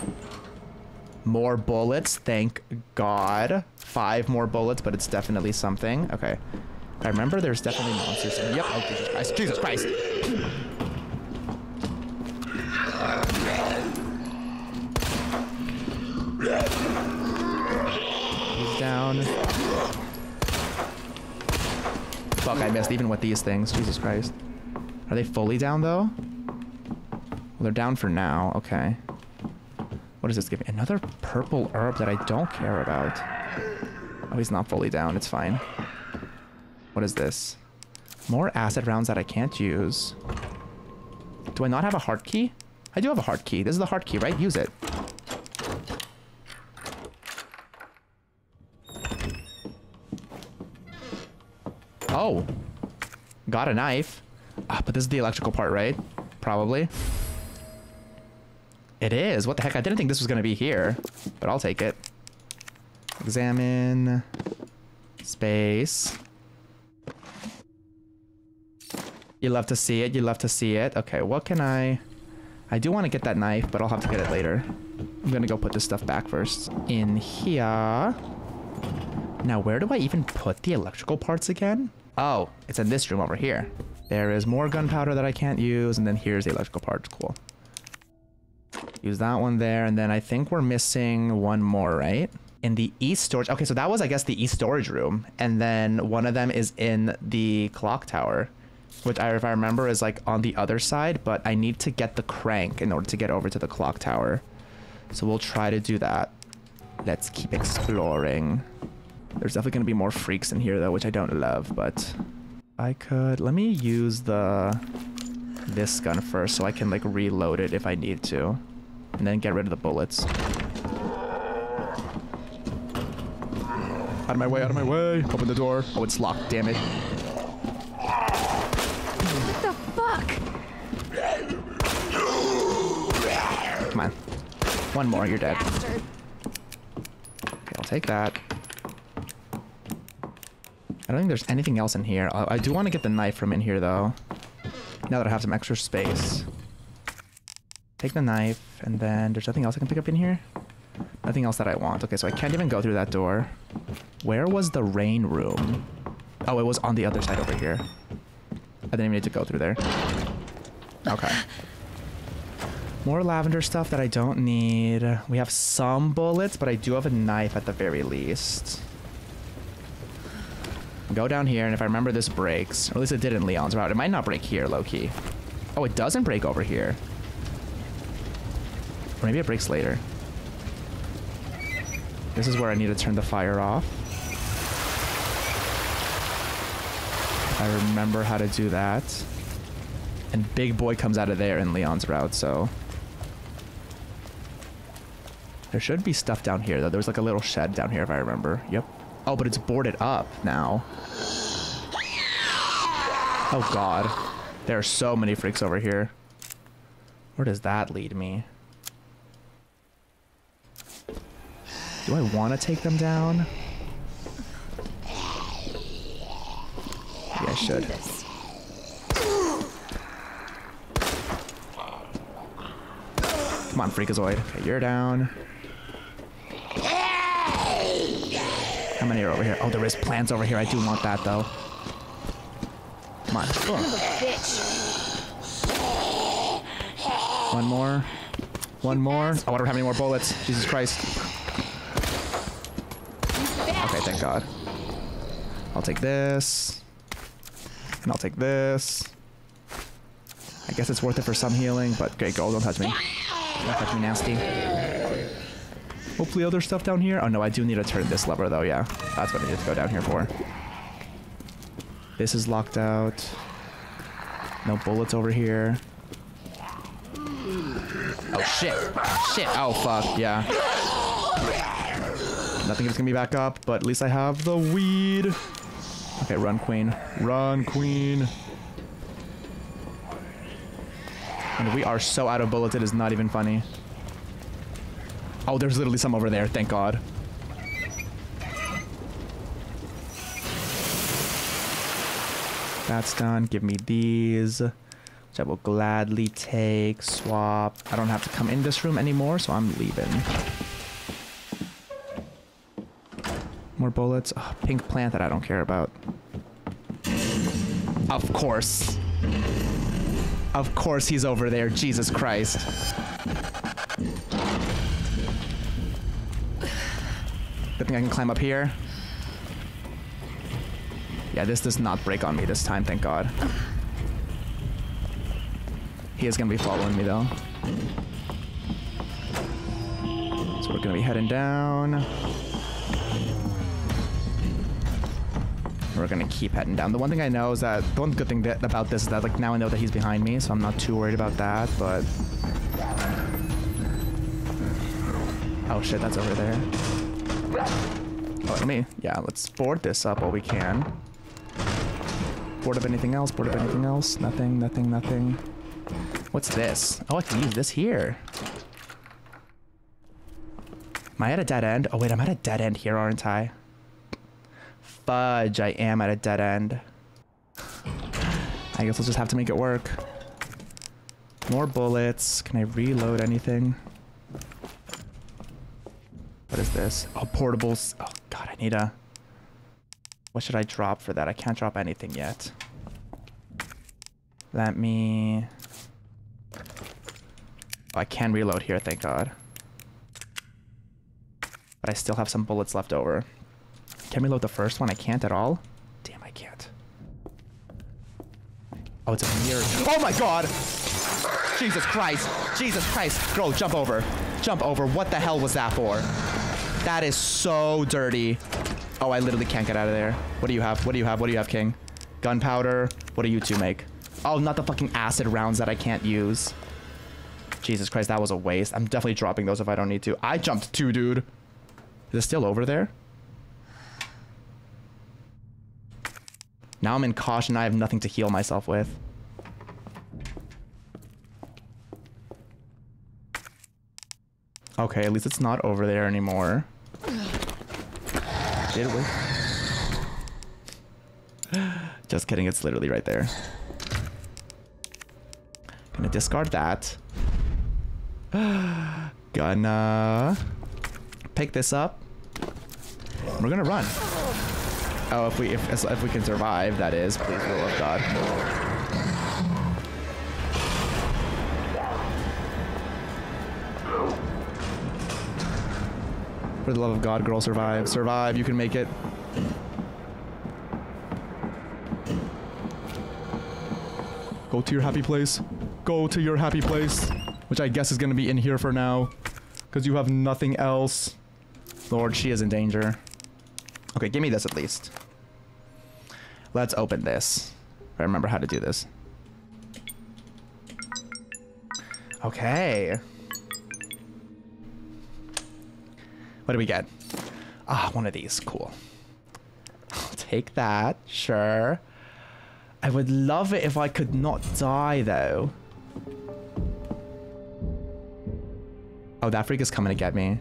More bullets, thank God. Five more bullets, but it's definitely something. Okay. I remember there's definitely monsters in Yep. Oh, Jesus Christ. Jesus Christ. He's down. Fuck, I missed even with these things. Jesus Christ. Are they fully down, though? Well, they're down for now. Okay. What does this give me? Another purple herb that I don't care about. Oh, he's not fully down. It's fine. What is this? More acid rounds that I can't use. Do I not have a heart key? I do have a heart key. This is the heart key, right? Use it. Oh. Got a knife. Ah, but this is the electrical part, right? Probably. It is. What the heck? I didn't think this was going to be here. But I'll take it. Examine. Space. You love to see it. You love to see it. Okay, what can I... I do want to get that knife, but I'll have to get it later. I'm going to go put this stuff back first. In here. Now, where do I even put the electrical parts again? Oh, it's in this room over here. There is more gunpowder that I can't use, and then here's the electrical parts. Cool. Use that one there, and then I think we're missing one more, right? In the east storage... Okay, so that was, I guess, the east storage room. And then one of them is in the clock tower which I, if I remember is like on the other side, but I need to get the crank in order to get over to the clock tower. So we'll try to do that. Let's keep exploring. There's definitely going to be more freaks in here though, which I don't love, but I could, let me use the, this gun first so I can like reload it if I need to and then get rid of the bullets. Out of my way, out of my way. Open the door. Oh, it's locked, damn it. What the fuck? Come on. One more, you're dead. Okay, I'll take that. I don't think there's anything else in here. I, I do want to get the knife from in here, though. Now that I have some extra space. Take the knife, and then there's nothing else I can pick up in here? Nothing else that I want. Okay, so I can't even go through that door. Where was the rain room? Oh, it was on the other side over here. I didn't even need to go through there. Okay. More lavender stuff that I don't need. We have some bullets, but I do have a knife at the very least. Go down here, and if I remember, this breaks. Or at least it did in Leon's route. It might not break here, low-key. Oh, it doesn't break over here. Or maybe it breaks later. This is where I need to turn the fire off. I remember how to do that. And Big Boy comes out of there in Leon's route, so... There should be stuff down here, though. There was like a little shed down here, if I remember. Yep. Oh, but it's boarded up now. Oh, God. There are so many freaks over here. Where does that lead me? Do I want to take them down? Yeah, I should. Come on, Freakazoid. Okay, you're down. How many are over here? Oh, there is plants over here. I do want that, though. Come on. One more. One more. Oh, I don't have any more bullets. Jesus Christ. Okay, thank God. I'll take this. And I'll take this. I guess it's worth it for some healing, but great gold, don't touch me. Don't touch me, nasty. Hopefully other stuff down here. Oh no, I do need to turn this lever though, yeah. That's what I need to go down here for. This is locked out. No bullets over here. Oh shit. Shit. Oh fuck, yeah. Nothing is gonna be back up, but at least I have the weed. Okay, run queen. Run queen. And we are so out of bullets, it is not even funny. Oh, there's literally some over there, thank God. That's done. Give me these, which I will gladly take, swap. I don't have to come in this room anymore, so I'm leaving. More bullets. Oh, pink plant that I don't care about. Of course. Of course he's over there. Jesus Christ. Good thing I can climb up here. Yeah, this does not break on me this time, thank God. He is gonna be following me though. So we're gonna be heading down. We're gonna keep heading down. The one thing I know is that the one good thing that, about this is that like now I know that he's behind me, so I'm not too worried about that. But oh shit, that's over there. Oh, let me yeah, let's board this up while we can. Board up anything else? Board up anything else? Nothing. Nothing. Nothing. What's this? Oh, I can use this here. Am I at a dead end? Oh wait, I'm at a dead end here, aren't I? Fudge, I am at a dead end. I guess we'll just have to make it work. More bullets. Can I reload anything? What is this? Oh, portables. Oh, God, I need a... What should I drop for that? I can't drop anything yet. Let me... Oh, I can reload here, thank God. But I still have some bullets left over. Can reload the first one? I can't at all? Damn, I can't. Oh, it's a mirror. Oh my god! Jesus Christ! Jesus Christ! Girl, jump over. Jump over. What the hell was that for? That is so dirty. Oh, I literally can't get out of there. What do you have? What do you have? What do you have, King? Gunpowder? What do you two make? Oh, not the fucking acid rounds that I can't use. Jesus Christ, that was a waste. I'm definitely dropping those if I don't need to. I jumped too, dude. Is it still over there? Now I'm in caution. I have nothing to heal myself with. Okay, at least it's not over there anymore. Did we? Just kidding, it's literally right there. Gonna discard that. Gonna pick this up. We're gonna run. Oh, if we if if we can survive, that is. Please, of God. For the love of God, girl, survive. Survive. You can make it. Go to your happy place. Go to your happy place. Which I guess is going to be in here for now. Because you have nothing else. Lord, she is in danger. Okay, give me this at least. Let's open this. I remember how to do this. Okay. What do we get? Ah, one of these. Cool. I'll take that. Sure. I would love it if I could not die, though. Oh, that freak is coming to get me.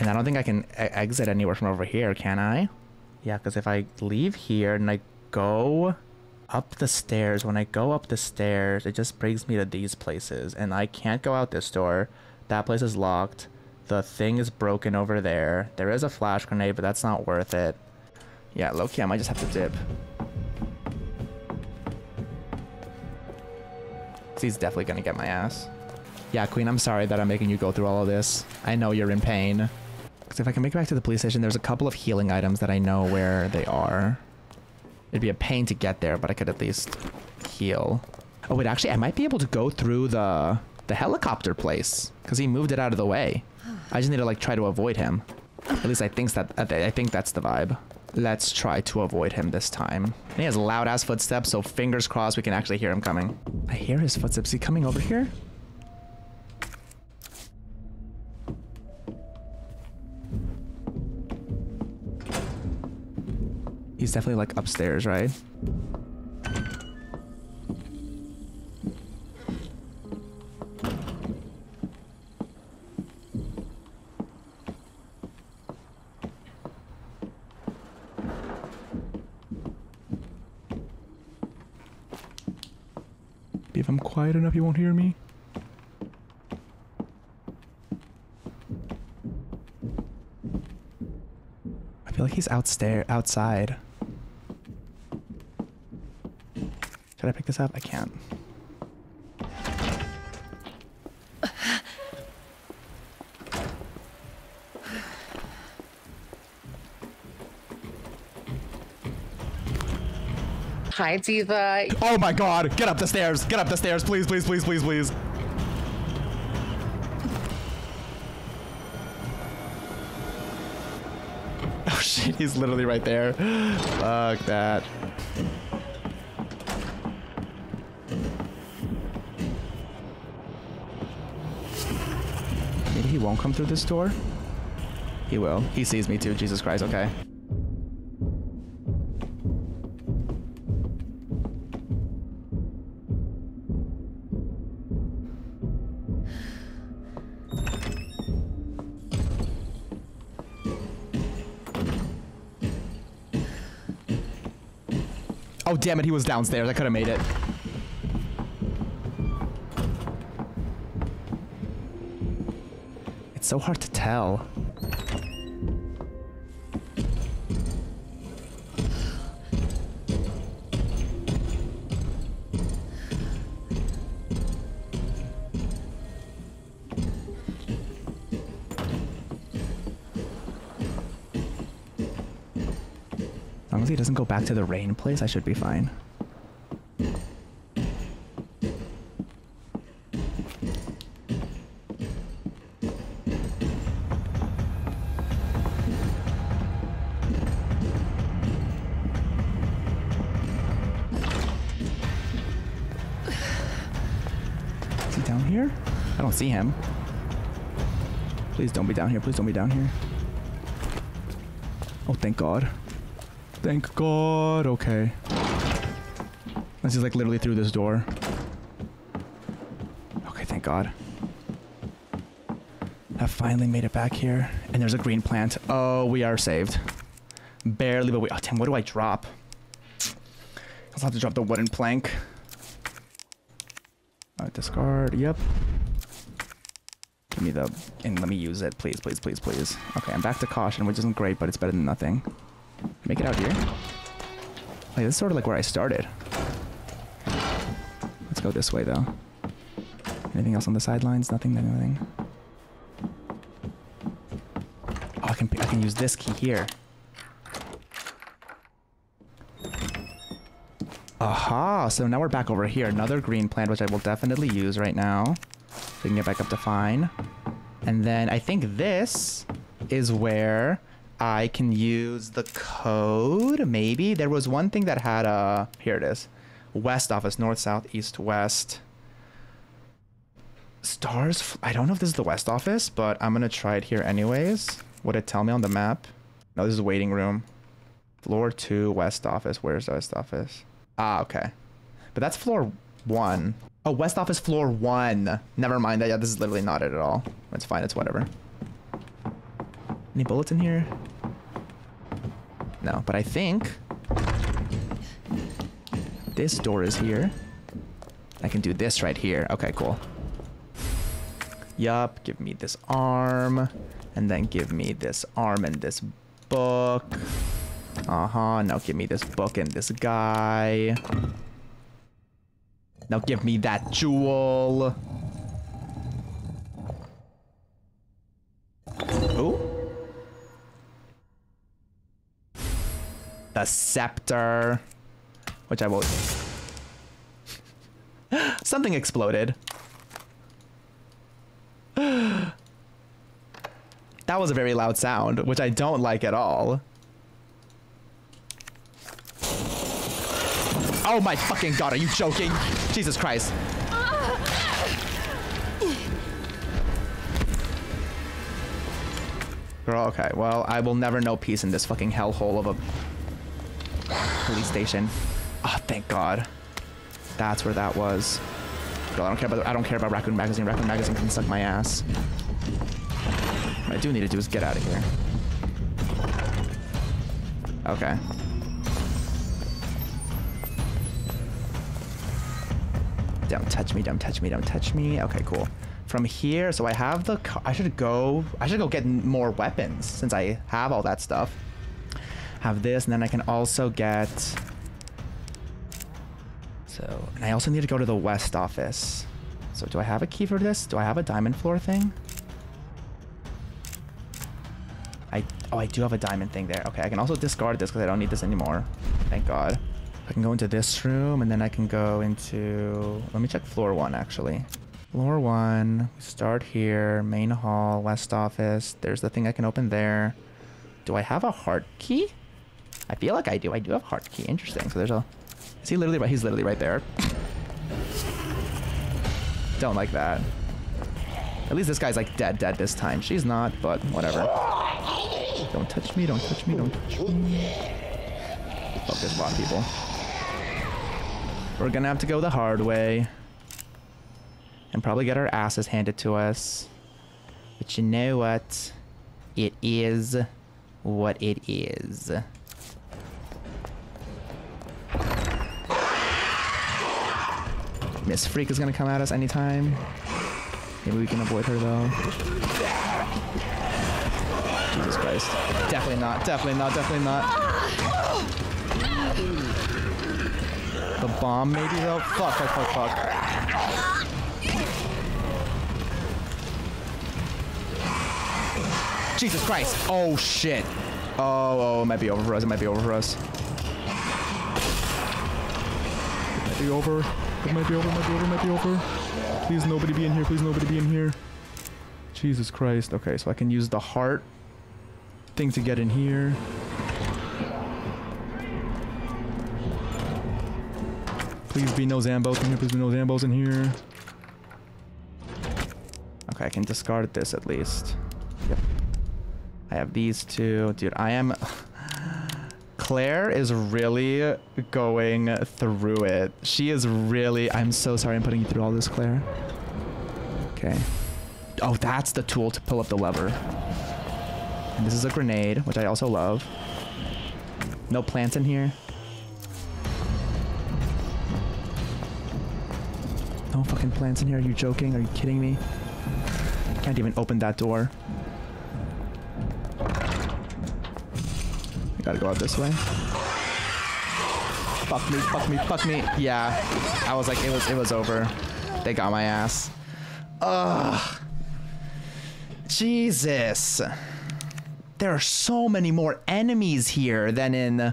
And I don't think I can e exit anywhere from over here, can I? Yeah, because if I leave here and I go up the stairs, when I go up the stairs, it just brings me to these places. And I can't go out this door. That place is locked. The thing is broken over there. There is a flash grenade, but that's not worth it. Yeah, low-key, I might just have to dip. He's definitely gonna get my ass. Yeah, Queen, I'm sorry that I'm making you go through all of this. I know you're in pain. Because if I can make it back to the police station, there's a couple of healing items that I know where they are. It'd be a pain to get there, but I could at least heal. Oh, wait, actually, I might be able to go through the the helicopter place because he moved it out of the way. I just need to like try to avoid him. At least I think that I think that's the vibe. Let's try to avoid him this time. And he has loud ass footsteps, so fingers crossed we can actually hear him coming. I hear his footsteps. Is he coming over here? He's definitely like upstairs, right? I'm quiet enough, you won't hear me. I feel like he's outstairs, outside. Should I pick this up? I can't. Hi, Diva. Oh my god! Get up the stairs! Get up the stairs! Please, please, please, please, please! Oh shit, he's literally right there. Fuck that. Maybe he won't come through this door? He will. He sees me too, Jesus Christ, okay. Oh, damn it, he was downstairs. I could have made it. It's so hard to tell. He doesn't go back to the rain place, I should be fine. Is he down here? I don't see him. Please don't be down here. Please don't be down here. Oh, thank God. Thank God. Okay. This is like literally through this door. Okay, thank God. I've finally made it back here. And there's a green plant. Oh, we are saved. Barely, but we... Oh, damn, what do I drop? I'll have to drop the wooden plank. Uh, discard. Yep. Give me the... And let me use it. Please, please, please, please. Okay, I'm back to caution, which isn't great, but it's better than nothing. Make it out here. Like, this is sort of like where I started. Let's go this way, though. Anything else on the sidelines? Nothing, nothing. Oh, I can, I can use this key here. Aha! So now we're back over here. Another green plant, which I will definitely use right now. So we can get back up to fine. And then I think this is where I can use the code, maybe. There was one thing that had a... Here it is. West office, north, south, east, west. Stars? I don't know if this is the west office, but I'm to try it here anyways. Would it tell me on the map? No, this is waiting room. Floor 2, west office. Where's the west office? Ah, okay. But that's floor 1. Oh, west office floor 1. Never mind that. Yeah, this is literally not it at all. It's fine. It's whatever. Any bullets in here? No, but I think this door is here. I can do this right here. Okay, cool. Yup, give me this arm. And then give me this arm and this book. Uh-huh, now give me this book and this guy. Now give me that jewel. The scepter. Which I will... Something exploded. that was a very loud sound, which I don't like at all. Oh my fucking god, are you joking? Jesus Christ. Girl, okay, well, I will never know peace in this fucking hellhole of a police station. Oh, thank god. That's where that was. Girl, I don't care about I don't care about Raccoon Magazine. Raccoon Magazine can suck my ass. What I do need to do is get out of here. Okay. Don't touch me, don't touch me, don't touch me. Okay, cool. From here, so I have the I should go I should go get more weapons since I have all that stuff. Have this, and then I can also get so, and I also need to go to the west office. So do I have a key for this? Do I have a diamond floor thing? I, oh, I do have a diamond thing there. Okay, I can also discard this because I don't need this anymore. Thank God. I can go into this room and then I can go into, let me check floor one actually. Floor one, we start here, main hall, west office. There's the thing I can open there. Do I have a heart key? I feel like I do. I do have heart key. Interesting. So there's a is he literally right? He's literally right there. Don't like that. At least this guy's like dead dead this time. She's not, but whatever. Don't touch me, don't touch me, don't touch me. Fuck this bot people. We're gonna have to go the hard way. And probably get our asses handed to us. But you know what? It is what it is. Miss Freak is gonna come at us anytime. Maybe we can avoid her though. Jesus Christ. Definitely not, definitely not, definitely not. The bomb maybe though? Fuck, fuck, fuck, fuck. Jesus Christ. Oh shit. Oh, oh, it might be over for us. It might be over for us. It might be over. It might be over, might be over, might be over. Please nobody be in here, please nobody be in here. Jesus Christ. Okay, so I can use the heart thing to get in here. Please be no Zambos in here, please be no Zambos in here. Okay, I can discard this at least. Yep. I have these two. Dude, I am... Claire is really going through it. She is really... I'm so sorry I'm putting you through all this, Claire. Okay. Oh, that's the tool to pull up the lever. And this is a grenade, which I also love. No plants in here. No fucking plants in here. Are you joking? Are you kidding me? Can't even open that door. Gotta go out this way. Fuck me, fuck me, fuck me. Yeah. I was like, it was it was over. They got my ass. Ugh. Jesus. There are so many more enemies here than in...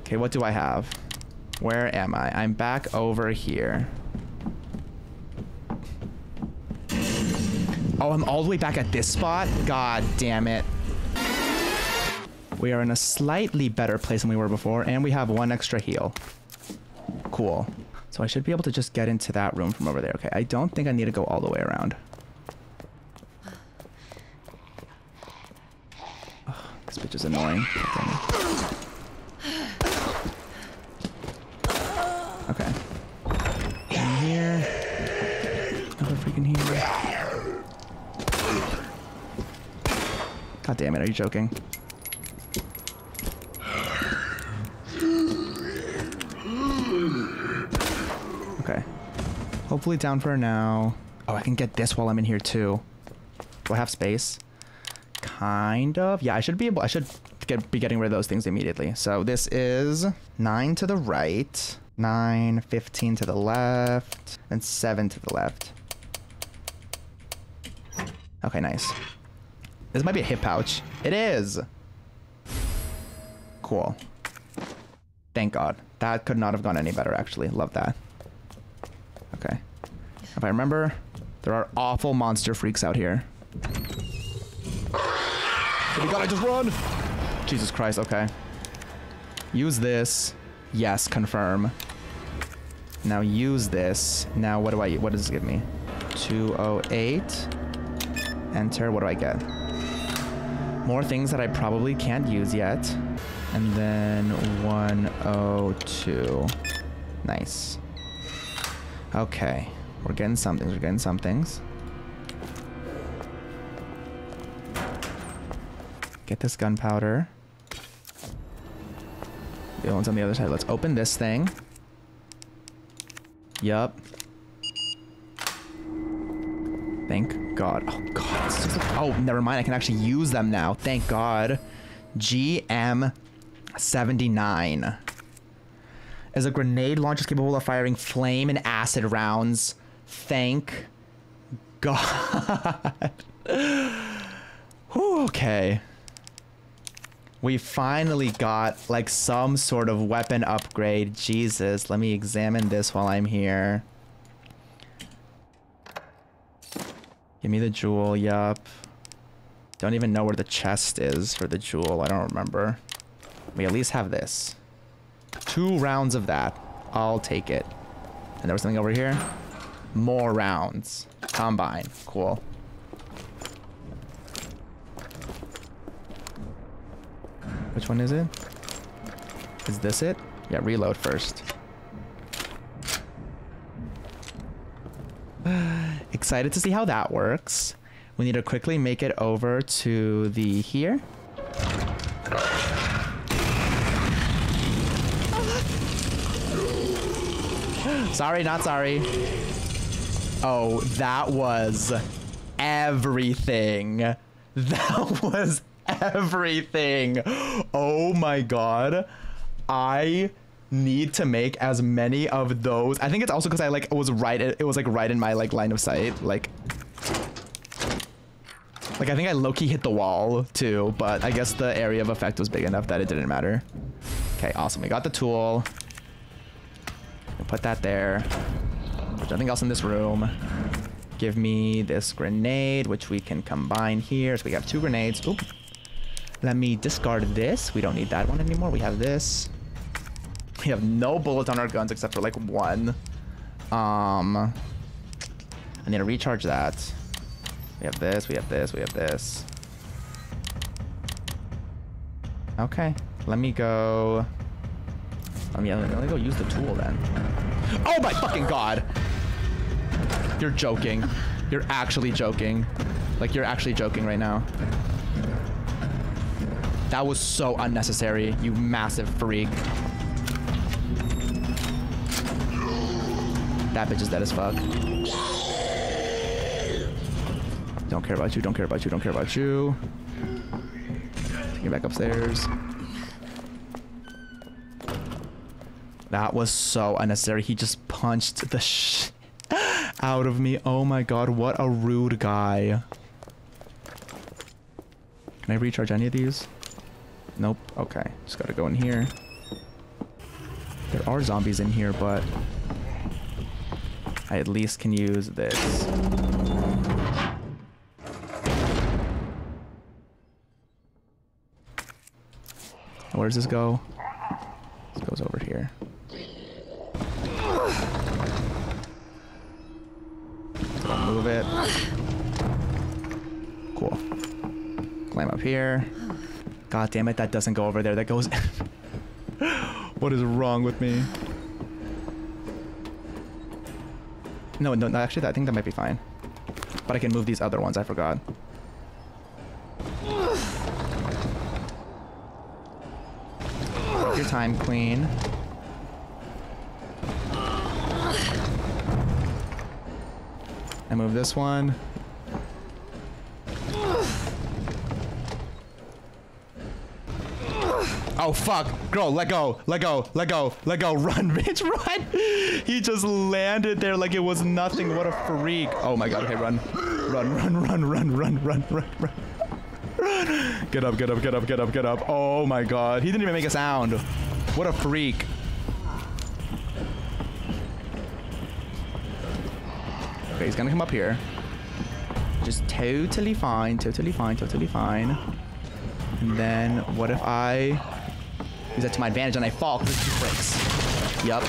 Okay, what do I have? Where am I? I'm back over here. Oh, I'm all the way back at this spot? God damn it. We are in a slightly better place than we were before, and we have one extra heal. Cool. So I should be able to just get into that room from over there. Okay, I don't think I need to go all the way around. this bitch is annoying. Okay. In here. Another freaking here. God damn it, are you joking? Hopefully down for now. Oh, I can get this while I'm in here too. Do I have space? Kind of. Yeah, I should be able. I should get, be getting rid of those things immediately. So this is 9 to the right, 9, 15 to the left, and 7 to the left. Okay, nice. This might be a hip pouch. It is. Cool. Thank God. That could not have gone any better, actually. Love that. Okay. If I remember, there are awful monster freaks out here. Oh my god, I just run! Jesus Christ, okay. Use this. Yes, confirm. Now use this. Now what do I, what does it give me? 208. Enter, what do I get? More things that I probably can't use yet. And then 102. Nice. Okay. We're getting some things. We're getting some things. Get this gunpowder. The one's on the other side. Let's open this thing. Yup. Thank God. Oh, God. oh, never mind. I can actually use them now. Thank God. GM 79 is a grenade launcher capable of firing flame and acid rounds. Thank God. Whew, okay. We finally got like some sort of weapon upgrade. Jesus, let me examine this while I'm here. Give me the jewel, yup. Don't even know where the chest is for the jewel. I don't remember. We at least have this. Two rounds of that. I'll take it. And there was something over here. More rounds. Combine. Cool. Which one is it? Is this it? Yeah, reload first. Excited to see how that works. We need to quickly make it over to the here. Sorry, not sorry. Oh, that was everything. That was everything. Oh my god. I need to make as many of those. I think it's also because I like it was right. It was like right in my like line of sight. Like, like I think I low-key hit the wall too, but I guess the area of effect was big enough that it didn't matter. Okay, awesome. We got the tool. Put that there. There's nothing else in this room. Give me this grenade, which we can combine here. So we have two grenades. Oop. Let me discard this. We don't need that one anymore. We have this. We have no bullets on our guns except for like one. Um, I need to recharge that. We have this, we have this, we have this. Okay, let me go. Let me, let me go use the tool then. Oh my fucking god! You're joking. You're actually joking. Like, you're actually joking right now. That was so unnecessary, you massive freak. That bitch is dead as fuck. Don't care about you, don't care about you, don't care about you. Get back upstairs. That was so unnecessary. He just punched the sh out of me. Oh my god, what a rude guy. Can I recharge any of these? Nope. Okay. Just gotta go in here. There are zombies in here, but I at least can use this. Where does this go? This goes over here. Move it. Cool. Climb up here. God damn it, that doesn't go over there. That goes... what is wrong with me? No, no, no, actually, I think that might be fine. But I can move these other ones, I forgot. Your time, queen. I move this one. Oh fuck, girl, let go, let go, let go, let go, run, bitch, run. He just landed there like it was nothing. What a freak. Oh my god, okay, run, run, run, run, run, run, run, run, run. Get up, get up, get up, get up, get up. Oh my god, he didn't even make a sound. What a freak. Okay, he's gonna come up here. Just totally fine, totally fine, totally fine. And then what if I use that to my advantage and I fall because it breaks? Yup.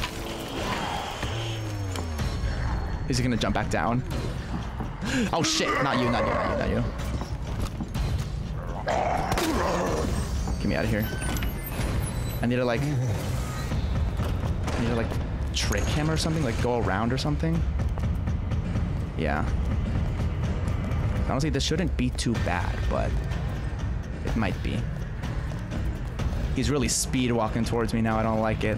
Is he gonna jump back down? Oh shit! Not you, not you, not you, not you. Get me out of here. I need to like... I need to like trick him or something? Like go around or something? Yeah. Honestly, this shouldn't be too bad, but it might be. He's really speed walking towards me now. I don't like it.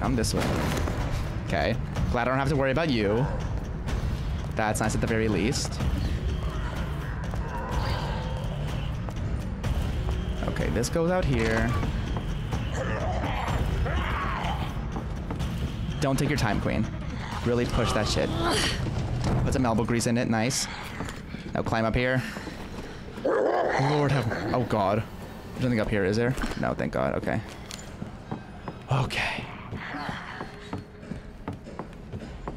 Come this way. Okay. Glad I don't have to worry about you. That's nice at the very least. Okay, this goes out here. Don't take your time, Queen. Really push that shit. Put some elbow grease in it. Nice. Now climb up here. Lord have... Oh, God. There's nothing up here, is there? No, thank God. Okay. Okay.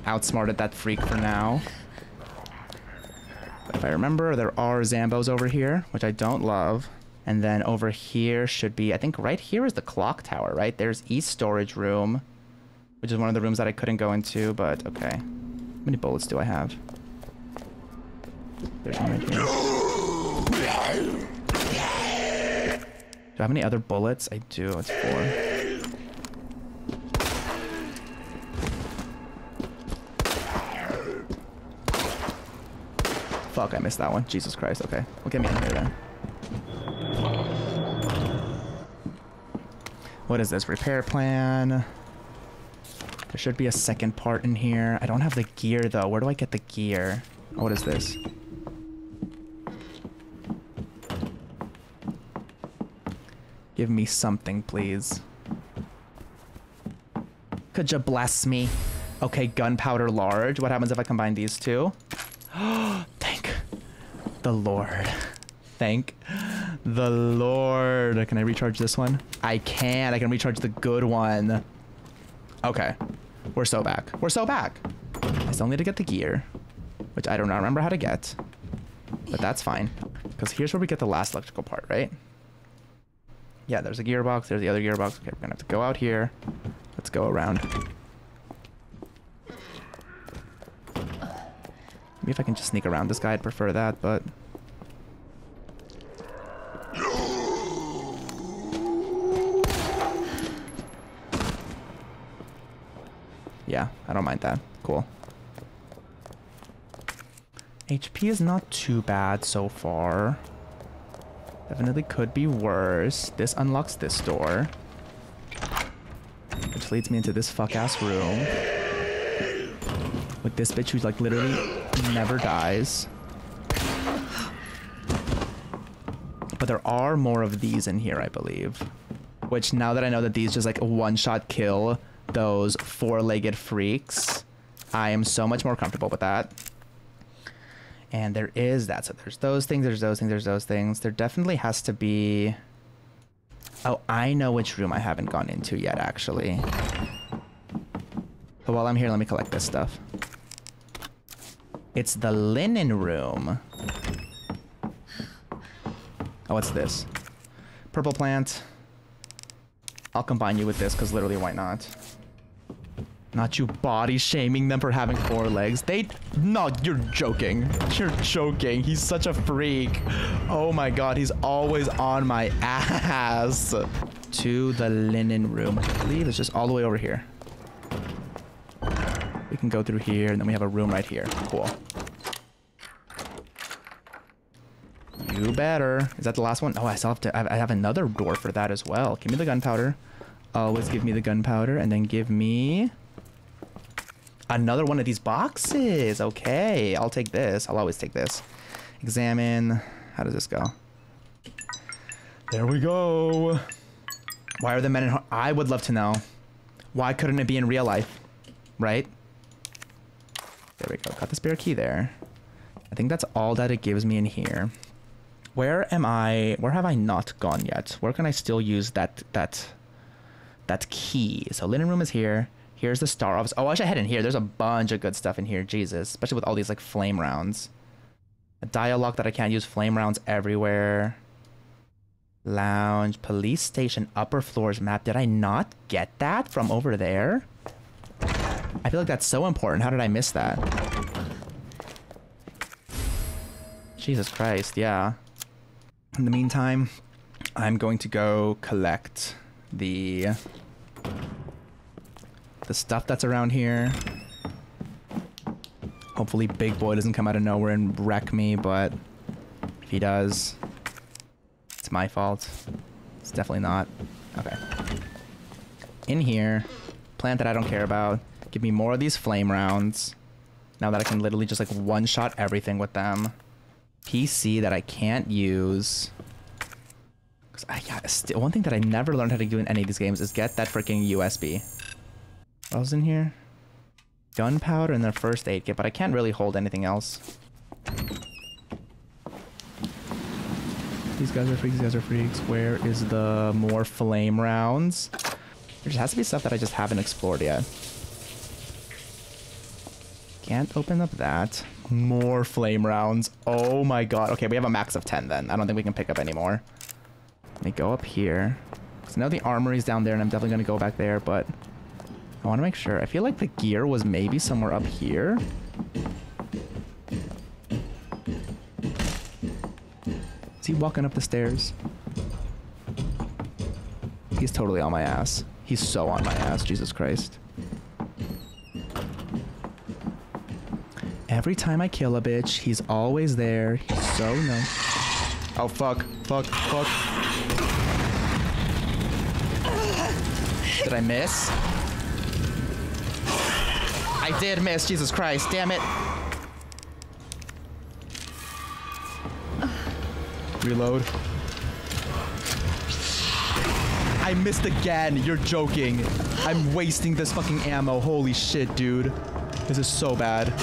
Outsmarted that freak for now. But if I remember, there are Zambos over here, which I don't love. And then over here should be... I think right here is the clock tower, right? There's East Storage Room, which is one of the rooms that I couldn't go into, but okay. How many bullets do I have? There's one right here. Do I have any other bullets? I do. It's four. Fuck, I missed that one. Jesus Christ. Okay. Well, get me in here then. What is this? Repair plan. There should be a second part in here. I don't have the gear, though. Where do I get the gear? Oh, what is this? Give me something, please. Could you bless me? Okay, gunpowder large. What happens if I combine these two? Thank the Lord. Thank the Lord. Can I recharge this one? I can. I can recharge the good one. Okay. We're so back. We're so back. I still need to get the gear, which I don't remember how to get, but that's fine. Because here's where we get the last electrical part, right? Yeah, there's a gearbox. There's the other gearbox. Okay, we're gonna have to go out here. Let's go around. Maybe if I can just sneak around this guy, I'd prefer that, but... Yeah, I don't mind that. Cool. HP is not too bad so far. Definitely could be worse. This unlocks this door. Which leads me into this fuck-ass room. With this bitch who like literally never dies. But there are more of these in here, I believe. Which now that I know that these just like a one-shot kill those four-legged freaks, I am so much more comfortable with that. And there is that. So there's those things, there's those things, there's those things. There definitely has to be... Oh, I know which room I haven't gone into yet, actually. But while I'm here, let me collect this stuff. It's the linen room. Oh, what's this? Purple plant. I'll combine you with this, because literally, why not? Not you body shaming them for having four legs. They, no, you're joking. You're joking. He's such a freak. Oh my God, he's always on my ass. To the linen room. I believe it's just all the way over here. We can go through here and then we have a room right here. Cool. You better. Is that the last one? Oh, I still have to, I have another door for that as well. Give me the gunpowder. Always give me the gunpowder and then give me Another one of these boxes. Okay, I'll take this. I'll always take this. Examine. How does this go? There we go. Why are the men in... I would love to know. Why couldn't it be in real life? Right? There we go. Got the spare key there. I think that's all that it gives me in here. Where am I? Where have I not gone yet? Where can I still use that that that key? So linen room is here. Here's the star office. Oh, I should head in here. There's a bunch of good stuff in here. Jesus, especially with all these like flame rounds. A dialogue that I can't use. Flame rounds everywhere. Lounge, police station, upper floors map. Did I not get that from over there? I feel like that's so important. How did I miss that? Jesus Christ, yeah. In the meantime, I'm going to go collect the the stuff that's around here. Hopefully Big Boy doesn't come out of nowhere and wreck me, but if he does, it's my fault. It's definitely not. Okay. In here, plant that I don't care about. Give me more of these flame rounds. Now that I can literally just like one-shot everything with them. PC that I can't use. Cause I still, one thing that I never learned how to do in any of these games is get that freaking USB. What else in here? Gunpowder and their first aid kit, but I can't really hold anything else. These guys are freaks, these guys are freaks. Where is the more flame rounds? There just has to be stuff that I just haven't explored yet. Can't open up that. More flame rounds. Oh my god. Okay, we have a max of 10 then. I don't think we can pick up any more. Let me go up here. So now the armory's down there and I'm definitely going to go back there, but... I want to make sure. I feel like the gear was maybe somewhere up here. Is he walking up the stairs? He's totally on my ass. He's so on my ass, Jesus Christ. Every time I kill a bitch, he's always there. He's so nice. Oh, fuck. Fuck. Fuck. Did I miss? I did miss, Jesus Christ, damn it. Reload. I missed again, you're joking. I'm wasting this fucking ammo, holy shit, dude. This is so bad.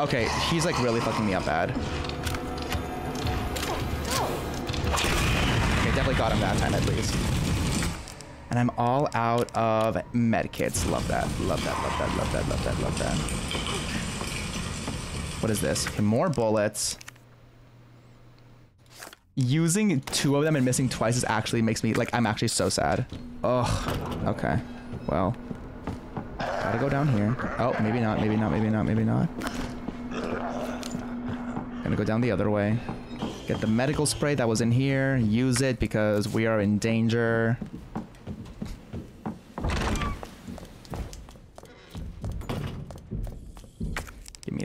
Okay, he's like really fucking me up bad. Okay, definitely got him that time at least. And I'm all out of medkits. Love that. Love that. Love that. Love that. Love that. Love that. What is this? Okay, more bullets. Using two of them and missing twice is actually makes me like I'm actually so sad. Ugh. Okay. Well. Gotta go down here. Oh, maybe not. Maybe not. Maybe not. Maybe not. Gonna go down the other way. Get the medical spray that was in here. Use it because we are in danger.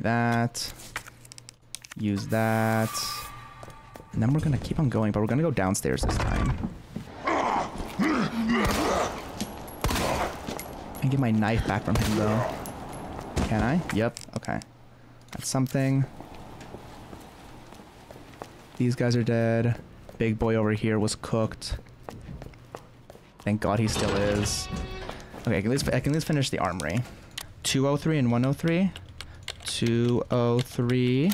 That. Use that. And then we're gonna keep on going, but we're gonna go downstairs this time. And get my knife back from him though. Can I? Yep. Okay. That's something. These guys are dead. Big boy over here was cooked. Thank God he still is. Okay, I can at least, I can at least finish the armory. 203 and 103. 203.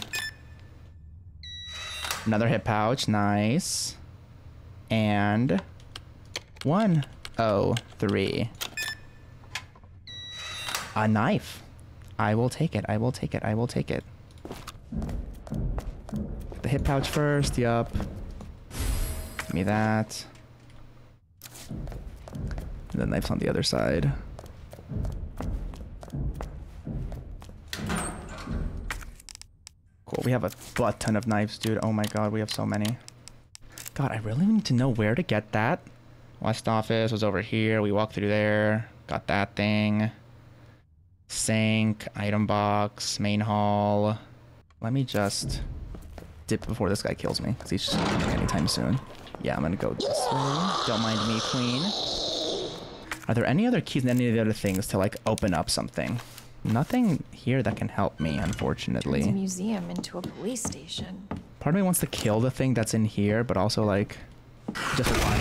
Another hip pouch. Nice. And 103. A knife. I will take it. I will take it. I will take it. The hip pouch first. Yup. Give me that. The knife's on the other side. We have a butt ton of knives, dude. Oh my god, we have so many. God, I really need to know where to get that. West office was over here. We walked through there. Got that thing. Sink, item box, main hall. Let me just dip before this guy kills me, because he's just coming anytime soon. Yeah, I'm gonna go this way. Don't mind me, queen. Are there any other keys and any of the other things to like open up something? Nothing here that can help me, Turns a unfortunately. museum into a police station. Part of me wants to kill the thing that's in here, but also like just one.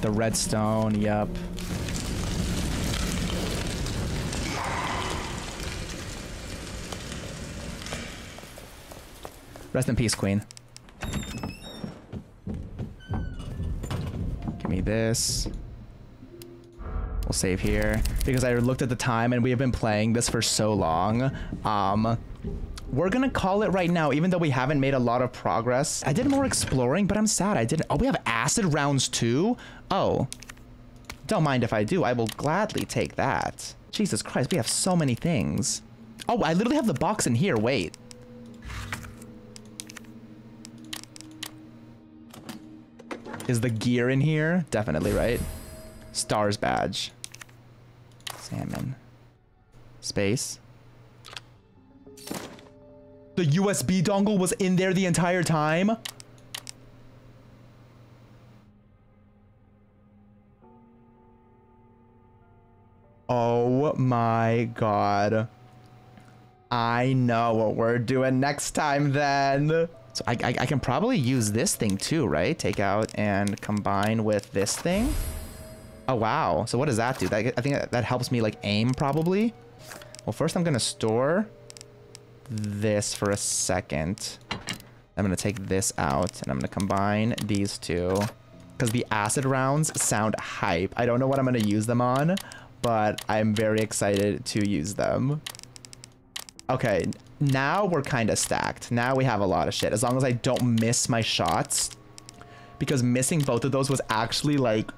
The redstone, yep. Rest in peace, Queen. Give me this. We'll save here because I looked at the time and we have been playing this for so long. Um, we're gonna call it right now, even though we haven't made a lot of progress. I did more exploring, but I'm sad I didn't. Oh, we have acid rounds too? Oh, don't mind if I do. I will gladly take that. Jesus Christ, we have so many things. Oh, I literally have the box in here. Wait. Is the gear in here? Definitely, right? Stars badge. Salmon. Space. The USB dongle was in there the entire time? Oh my god. I know what we're doing next time then. So I, I, I can probably use this thing too, right? Take out and combine with this thing. Oh, wow. So what does that do? That, I think that, helps me like aim probably. Well, first I'm going to store this for a second. I'm going to take this out and I'm going to combine these two because the acid rounds sound hype. I don't know what I'm going to use them on, but I'm very excited to use them. Okay, now we're kind of stacked. Now we have a lot of shit. As long as I don't miss my shots. Because missing both of those was actually like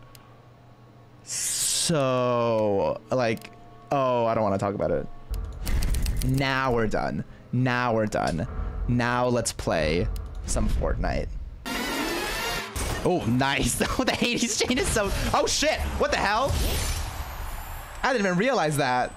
so like oh, I don't want to talk about it. Now we're done. Now we're done. Now let's play some Fortnite. Oh, nice. Oh, the Hades chain is so... Oh, shit. What the hell? I didn't even realize that.